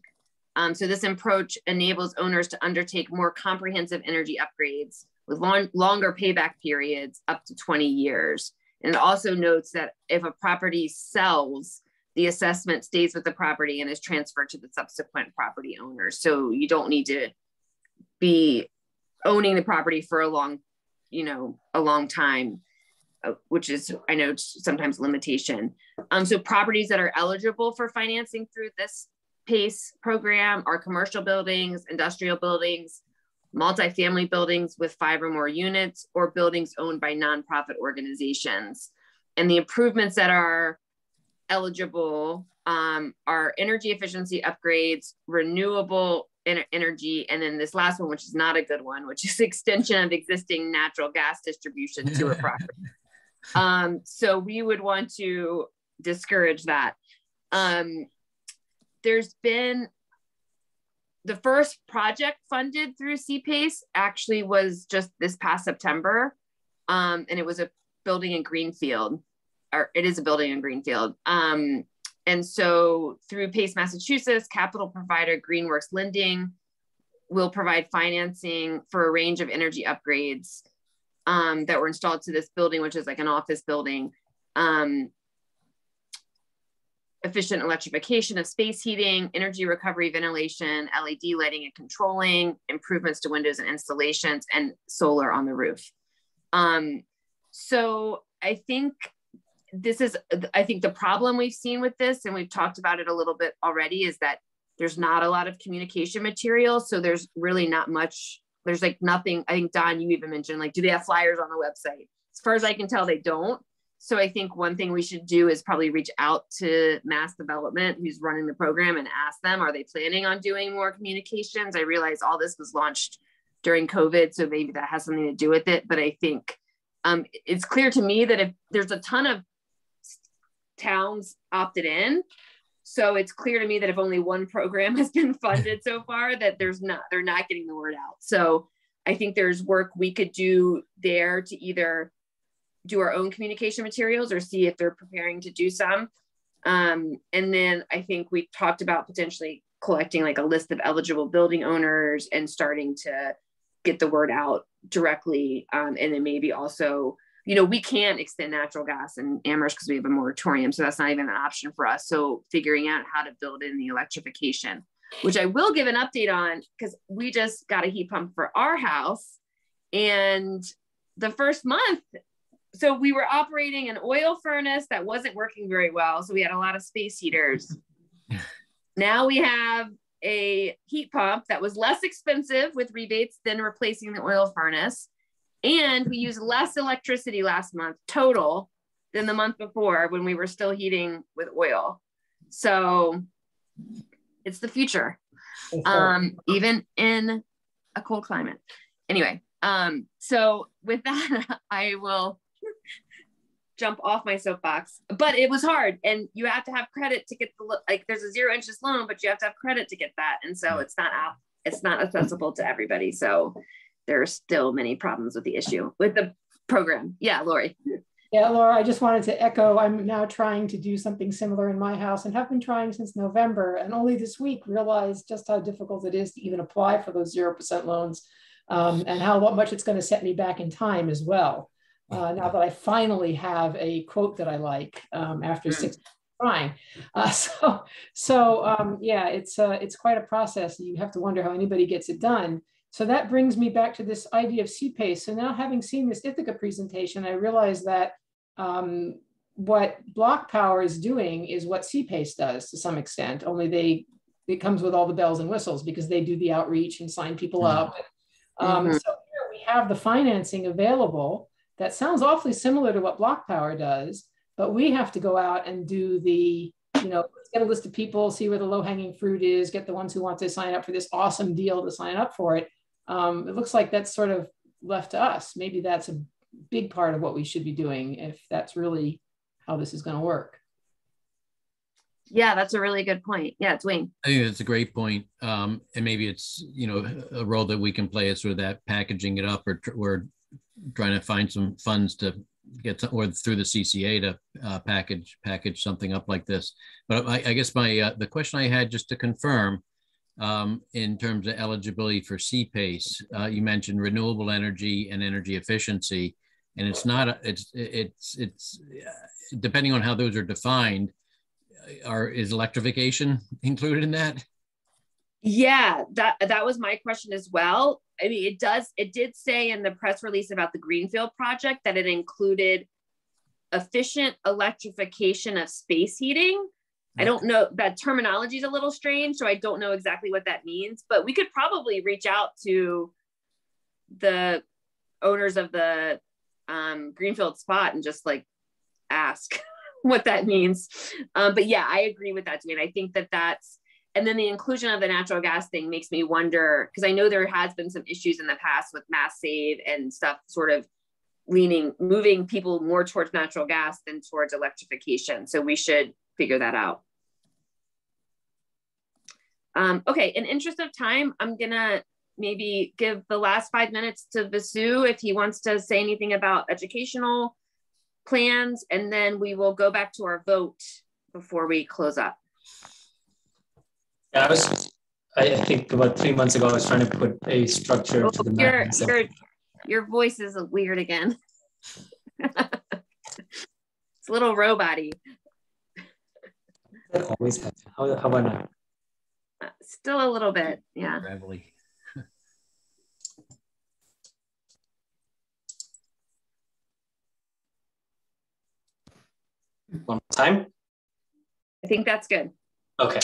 Um, so this approach enables owners to undertake more comprehensive energy upgrades with long, longer payback periods up to 20 years. And it also notes that if a property sells, the assessment stays with the property and is transferred to the subsequent property owner. So you don't need to be owning the property for a long you know a long time uh, which is i know sometimes a limitation. Um, so properties that are eligible for financing through this pace program are commercial buildings industrial buildings multifamily buildings with five or more units or buildings owned by nonprofit organizations. And the improvements that are eligible um, are energy efficiency upgrades renewable energy. And then this last one, which is not a good one, which is <laughs> extension of existing natural gas distribution to a property. <laughs> um, so we would want to discourage that. Um, there's been the first project funded through CPACE actually was just this past September. Um, and it was a building in Greenfield, or it is a building in Greenfield. Um, and so through Pace Massachusetts, capital provider Greenworks Lending will provide financing for a range of energy upgrades um, that were installed to this building, which is like an office building. Um, efficient electrification of space heating, energy recovery, ventilation, LED lighting and controlling, improvements to windows and installations, and solar on the roof. Um, so I think this is i think the problem we've seen with this and we've talked about it a little bit already is that there's not a lot of communication material so there's really not much there's like nothing i think don you even mentioned like do they have flyers on the website? As far as i can tell they don't. So i think one thing we should do is probably reach out to MassDevelopment who's running the program and ask them are they planning on doing more communications? I realize all this was launched during covid so maybe that has something to do with it but i think um, it's clear to me that if there's a ton of towns opted in. So it's clear to me that if only one program <laughs> has been funded so far, that there's not they're not getting the word out. So I think there's work we could do there to either do our own communication materials or see if they're preparing to do some. Um, and then I think we talked about potentially collecting like a list of eligible building owners and starting to get the word out directly. Um, and then maybe also you know, we can't extend natural gas in Amherst because we have a moratorium. So that's not even an option for us. So figuring out how to build in the electrification, which I will give an update on because we just got a heat pump for our house. And the first month, so we were operating an oil furnace that wasn't working very well. So we had a lot of space heaters. <laughs> now we have a heat pump that was less expensive with rebates than replacing the oil furnace and we used less electricity last month total than the month before when we were still heating with oil. So it's the future, um, even in a cold climate. Anyway, um, so with that, <laughs> I will <laughs> jump off my soapbox. But it was hard, and you have to have credit to get the like. There's a zero interest loan, but you have to have credit to get that, and so it's not it's not accessible to everybody. So there are still many problems with the issue with the program. Yeah, Lori. Yeah, Laura, I just wanted to echo, I'm now trying to do something similar in my house and have been trying since November and only this week realized just how difficult it is to even apply for those 0% loans um, and how much it's gonna set me back in time as well. Uh, now that I finally have a quote that I like um, after hmm. six trying. Uh, <laughs> so, so um, yeah, it's, uh, it's quite a process. You have to wonder how anybody gets it done. So that brings me back to this idea of CPACE. So now having seen this Ithaca presentation, I realize that um, what BlocPower is doing is what CPACE does to some extent, only they it comes with all the bells and whistles because they do the outreach and sign people mm-hmm. up. Um, mm-hmm. So here we have the financing available that sounds awfully similar to what BlocPower does, but we have to go out and do the, you know, get a list of people, see where the low hanging fruit is, get the ones who want to sign up for this awesome deal to sign up for it. Um, it looks like that's sort of left to us. Maybe that's a big part of what we should be doing if that's really how this is going to work. Yeah, that's a really good point. Yeah, Dwayne. I think that's a great point. Um, and maybe it's, you know, a role that we can play is sort of that packaging it up or we're trying to find some funds to get to, or through the CCA to uh, package package something up like this. But I, I guess my uh, the question I had just to confirm um, in terms of eligibility for CPACE, uh, you mentioned renewable energy and energy efficiency and it's not it's it's it's depending on how those are defined are is electrification <laughs> included in that? Yeah that that was my question as well. I mean it does it did say in the press release about the greenfield project that it included efficient electrification of space heating I don't know that terminology is a little strange, so I don't know exactly what that means. But we could probably reach out to the owners of the um, Greenfield spot and just like ask <laughs> what that means. Um, but yeah, I agree with that, Dwayne. I think that that's, and then the inclusion of the natural gas thing makes me wonder because I know there has been some issues in the past with mass save and stuff sort of leaning, moving people more towards natural gas than towards electrification. So we should figure that out. Um, okay, in interest of time, I'm gonna maybe give the last five minutes to Vasu if he wants to say anything about educational plans, and then we will go back to our vote before we close up. Yeah, I was, I think about three months ago, I was trying to put a structure oh, to the your, your, your voice is weird again. <laughs> it's a little robot-y. always happens. How, how about now? Still a little bit, yeah. <laughs> One time? I think that's good. Okay.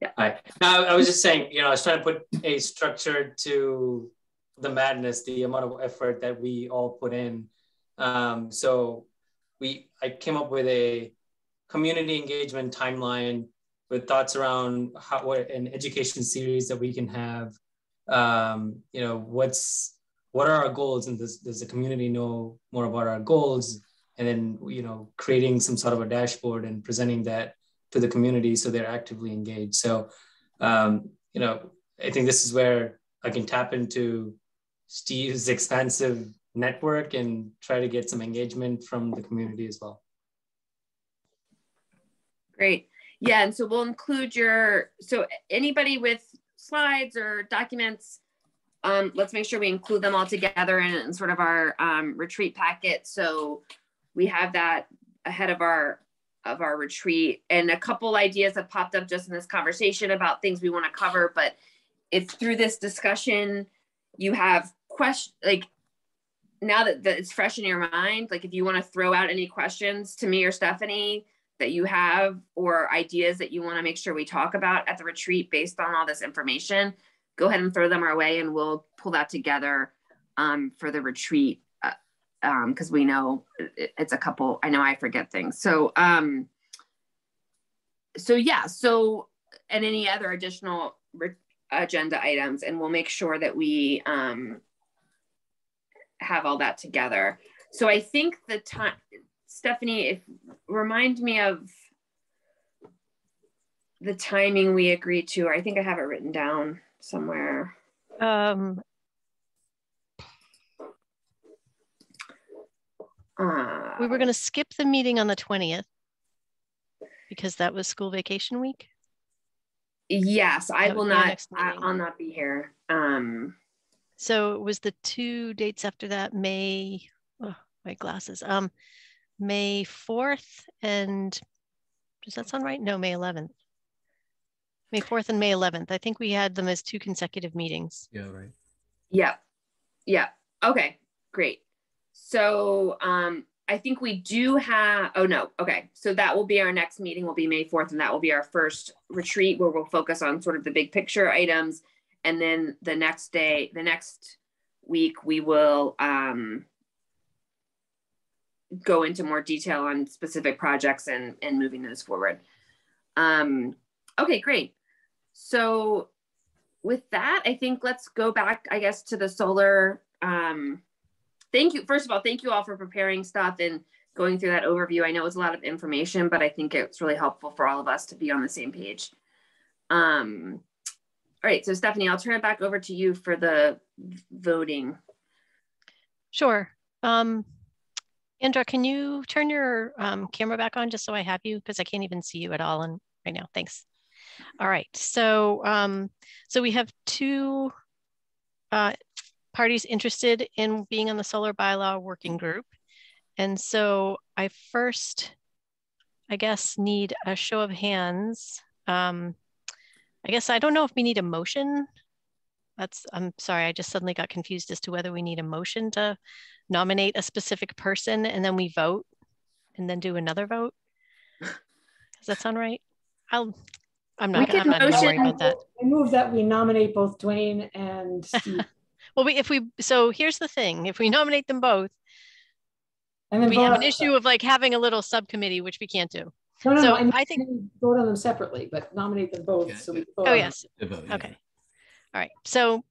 Yeah. All right. Now, I was just saying, you know, I was trying to put a structure to the madness, the amount of effort that we all put in. Um, so we, I came up with a community engagement timeline with thoughts around how what an education series that we can have. Um, you know, what's what are our goals, and does does the community know more about our goals? and then you know creating some sort of a dashboard and presenting that to the community so they're actively engaged so um, you know i think this is where i can tap into steve's <laughs> expansive network and try to get some engagement from the community as well great. Yeah and so we'll include your so anybody with slides or documents um, let's make sure we include them all together in, in sort of our um, retreat packet. So we have that ahead of our of our retreat. And a couple ideas have popped up just in this conversation about things we want to cover but if through this discussion you have question like now that, that it's fresh in your mind like if you want to throw out any questions to me or stephanie that you have or ideas that you want to make sure we talk about at the retreat based on all this information go ahead and throw them our way and we'll pull that together um, for the retreat because um, we know it's a couple. I know I forget things. So, um, so yeah. So, and any other additional agenda items, and we'll make sure that we um, have all that together. So, I think the time, Stephanie, if remind me of the timing we agreed to. I think I have it written down. somewhere. Um, Uh, we were going to skip the meeting on the 20th because that was school vacation week. yes, I That will would be our not. I, I'll not be here. Um, So it was the two dates after that, May, oh, my glasses, um, May 4th and, does that sound right? No, May 11th. May 4th and May 11th. I think we had them as two consecutive meetings. Yeah, right. yeah, yeah. Okay, great. So um, I think we do have. Oh no. Okay, so that will be our next meeting. Will be May fourth, and that will be our first retreat where we'll focus on sort of the big picture items, and then the next day, the next week, we will um, go into more detail on specific projects and and moving those forward. Um, okay, great. So with that, I think let's go back, I guess, to the solar. Um, thank you. First of all, thank you all for preparing stuff and going through that overview. I know it's a lot of information, but I think it's really helpful for all of us to be on the same page. Um, all right, so Stephanie, I'll turn it back over to you for the voting. Sure. Um, Andra, can you turn your um, camera back on just so I have you? Because I can't even see you at all and right now. Thanks. All right. So, um, so we have two uh, parties interested in being on the solar bylaw working group. And so I first, I guess, need a show of hands. Um, I guess I don't know if we need a motion. That's, I'm sorry, I just suddenly got confused as to whether we need a motion to nominate a specific person and then we vote and then do another vote. Does that sound right? I'll, I'm We not, can I'm not gonna worry motion- about that. I move that we nominate both Dwayne and Steve. <laughs> Well, we, if we, so here's the thing, if we nominate them both, And then we have on an them issue of like having a little subcommittee, which we can't do. No, no, so no, I, I think- we vote on them separately, but nominate them both Yeah, so we. vote Oh, on them. yes. The vote, yeah. Okay. All right. So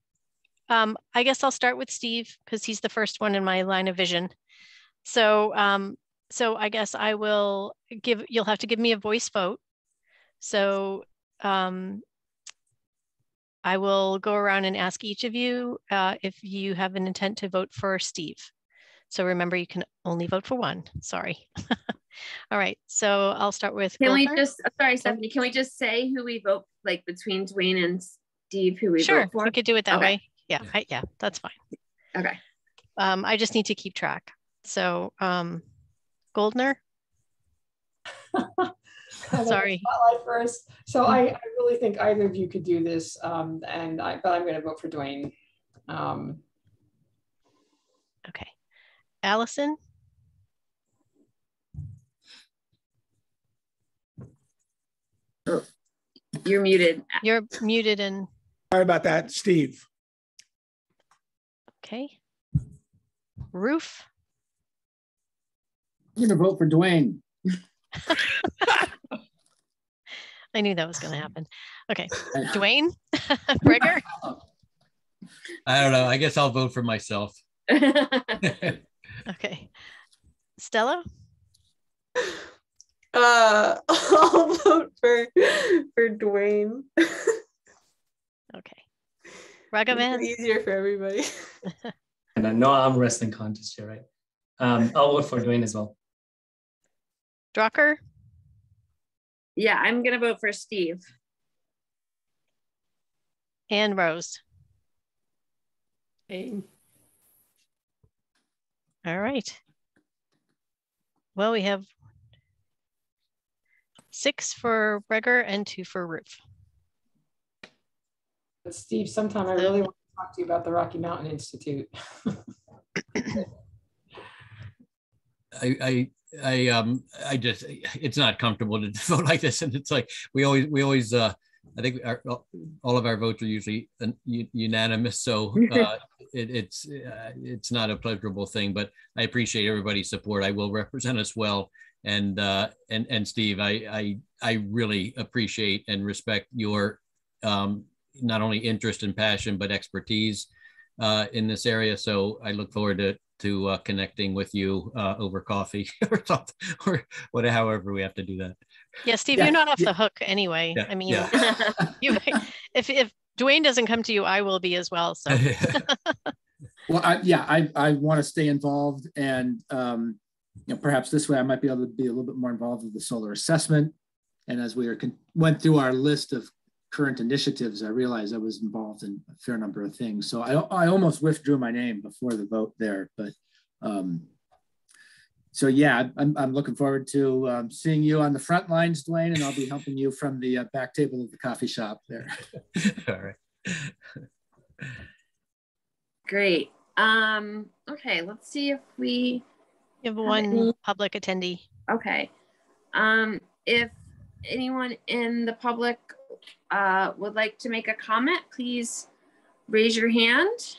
um, I guess I'll start with Steve because he's the first one in my line of vision. So um, so I guess I will give, you'll have to give me a voice vote. So um, I will go around and ask each of you uh, if you have an intent to vote for Steve. So remember, you can only vote for one. Sorry. <laughs> All right. So I'll start with. Can we just, sorry, Stephanie, can we just say who we vote, like between Dwayne and Steve, who we Sure, vote for? we could do it that Okay. way. Yeah, I, yeah, that's fine. Okay. Um, I just need to keep track. So, um, Goldner, I got the sorry. Spotlight first. So I, I really think either of you could do this. Um, and I, but I'm going to vote for Dwayne. Um, Okay. Allison, You're muted. you're muted and, Sorry about that, Steve. okay. Roof, I'm gonna vote for Dwayne. <laughs> I knew that was gonna happen. Okay, Dwayne, <laughs> Gregor, I don't know. I guess I'll vote for myself. <laughs> okay. Stella, Uh, I'll vote for for Dwayne. Okay. Make it easier for everybody. <laughs> And I know I'm wrestling contest here, right? Um, I'll vote for Dwayne as well. Draucker, Yeah, I'm gonna vote for Steve. and Rose. Dwayne. All right. Well, we have six for Gregor and two for Roof. But Steve, sometime I really want to talk to you about the Rocky Mountain Institute. <coughs> I, I, I, um, I just, it's not comfortable to <laughs> vote like this. And it's like, we always, we always, uh, I think our, all of our votes are usually un- unanimous. So, <laughs> uh, it, it's, uh, it's not a pleasurable thing, but I appreciate everybody's support. I will represent us well. And, uh, and, and Steve, I, I, I really appreciate and respect your, um, not only interest and passion, but expertise, uh, in this area. So I look forward to, to uh, connecting with you uh, over coffee <laughs> or something, or whatever, however we have to do that. Yeah, Steve, Yeah, you're not off yeah. the hook anyway. Yeah, I mean, yeah. <laughs> you, if, if Dwayne doesn't come to you, I will be as well. So <laughs> Well, I, yeah, I, I want to stay involved and, um, you know, perhaps this way I might be able to be a little bit more involved with the solar assessment. And as we are, con- went through our list of current initiatives, I realized I was involved in a fair number of things. So I, I almost withdrew my name before the vote there, but, um, so yeah, I'm, I'm looking forward to um, seeing you on the front lines, Dwayne, and I'll be helping you from the uh, back table of the coffee shop there. <laughs> All right. Great. Um, okay, let's see if we you have Have one any- public attendee. Okay. Um, if anyone in the public uh, would like to make a comment, please raise your hand.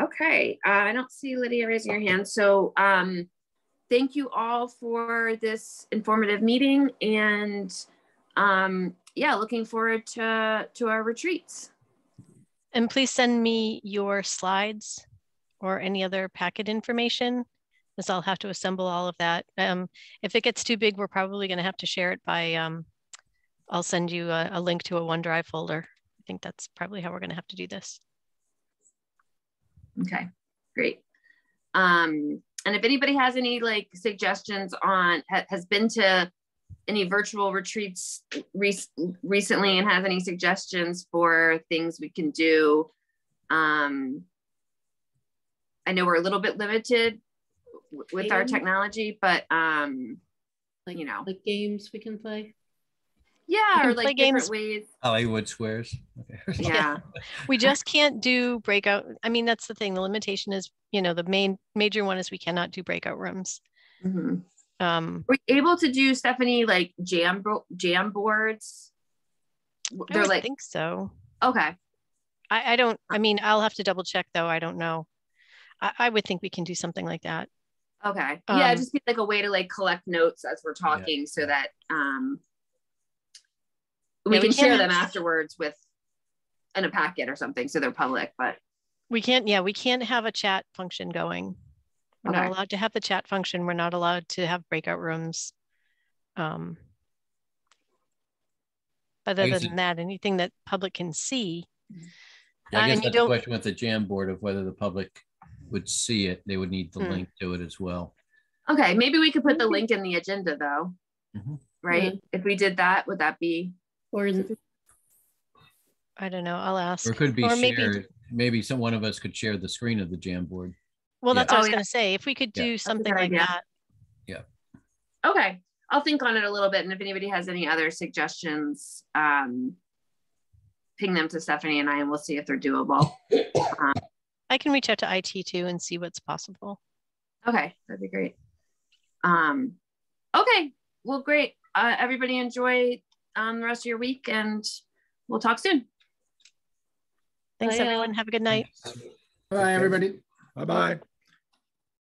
Okay, uh, I don't see Lydia raising her hand. So um, thank you all for this informative meeting and um, yeah, looking forward to, to our retreats. And please send me your slides or any other packet information, as I'll have to assemble all of that. Um, if it gets too big, we're probably going to have to share it by, um, I'll send you a, a link to a OneDrive folder. I think that's probably how we're going to have to do this. Okay, great. Um, and if anybody has any like suggestions on, ha- has been to any virtual retreats rec- recently and has any suggestions for things we can do, um, I know we're a little bit limited w- with our technology, but um, Like, you know, like games we can play. yeah, can or like different games. ways. Hollywood Squares. Okay. <laughs> Yeah. We <laughs> just can't do breakout. I mean, that's the thing. The limitation is, you know, the main major one is we cannot do breakout rooms. Mhm. Um, Were you able to do Stephanie like jam bo- jam boards? W- I They're would like think so. okay. I, I don't, I mean, I'll have to double check though. I don't know. I, I would think we can do something like that. Okay. yeah, Um, just be like a way to like collect notes as we're talking so that um we Yeah, we can share them have- afterwards with in a packet or something so they're public, but We can't, yeah, we can't have a chat function going. We're not allowed to have the chat function. We're not allowed to have breakout rooms. Um, other than it- that, anything that public can see. Yeah, Uh, I guess and that's the don't- question with the Jamboard of whether the public would see it. They would need the Hmm. link to it as well. okay, maybe we could put the link in the agenda though. Mhm. Right? If we did that, would that be Or in, I don't know. I'll ask. Or it could be Or maybe- shared. Maybe some one of us could share the screen of the Jamboard. Well, Yeah. that's what I Oh, was yeah. gonna say. If we could do That's a something like idea. that. okay? I'll think on it a little bit. And if anybody has any other suggestions, um ping them to Stephanie and I and we'll see if they're doable. <coughs> I can reach out to IT too and see what's possible. Okay, that'd be great. Um, okay, well, great. Uh, everybody enjoy um, the rest of your week and we'll talk soon. Thanks, Bye, all. everyone. Have a good night. Bye, everybody. Bye-bye.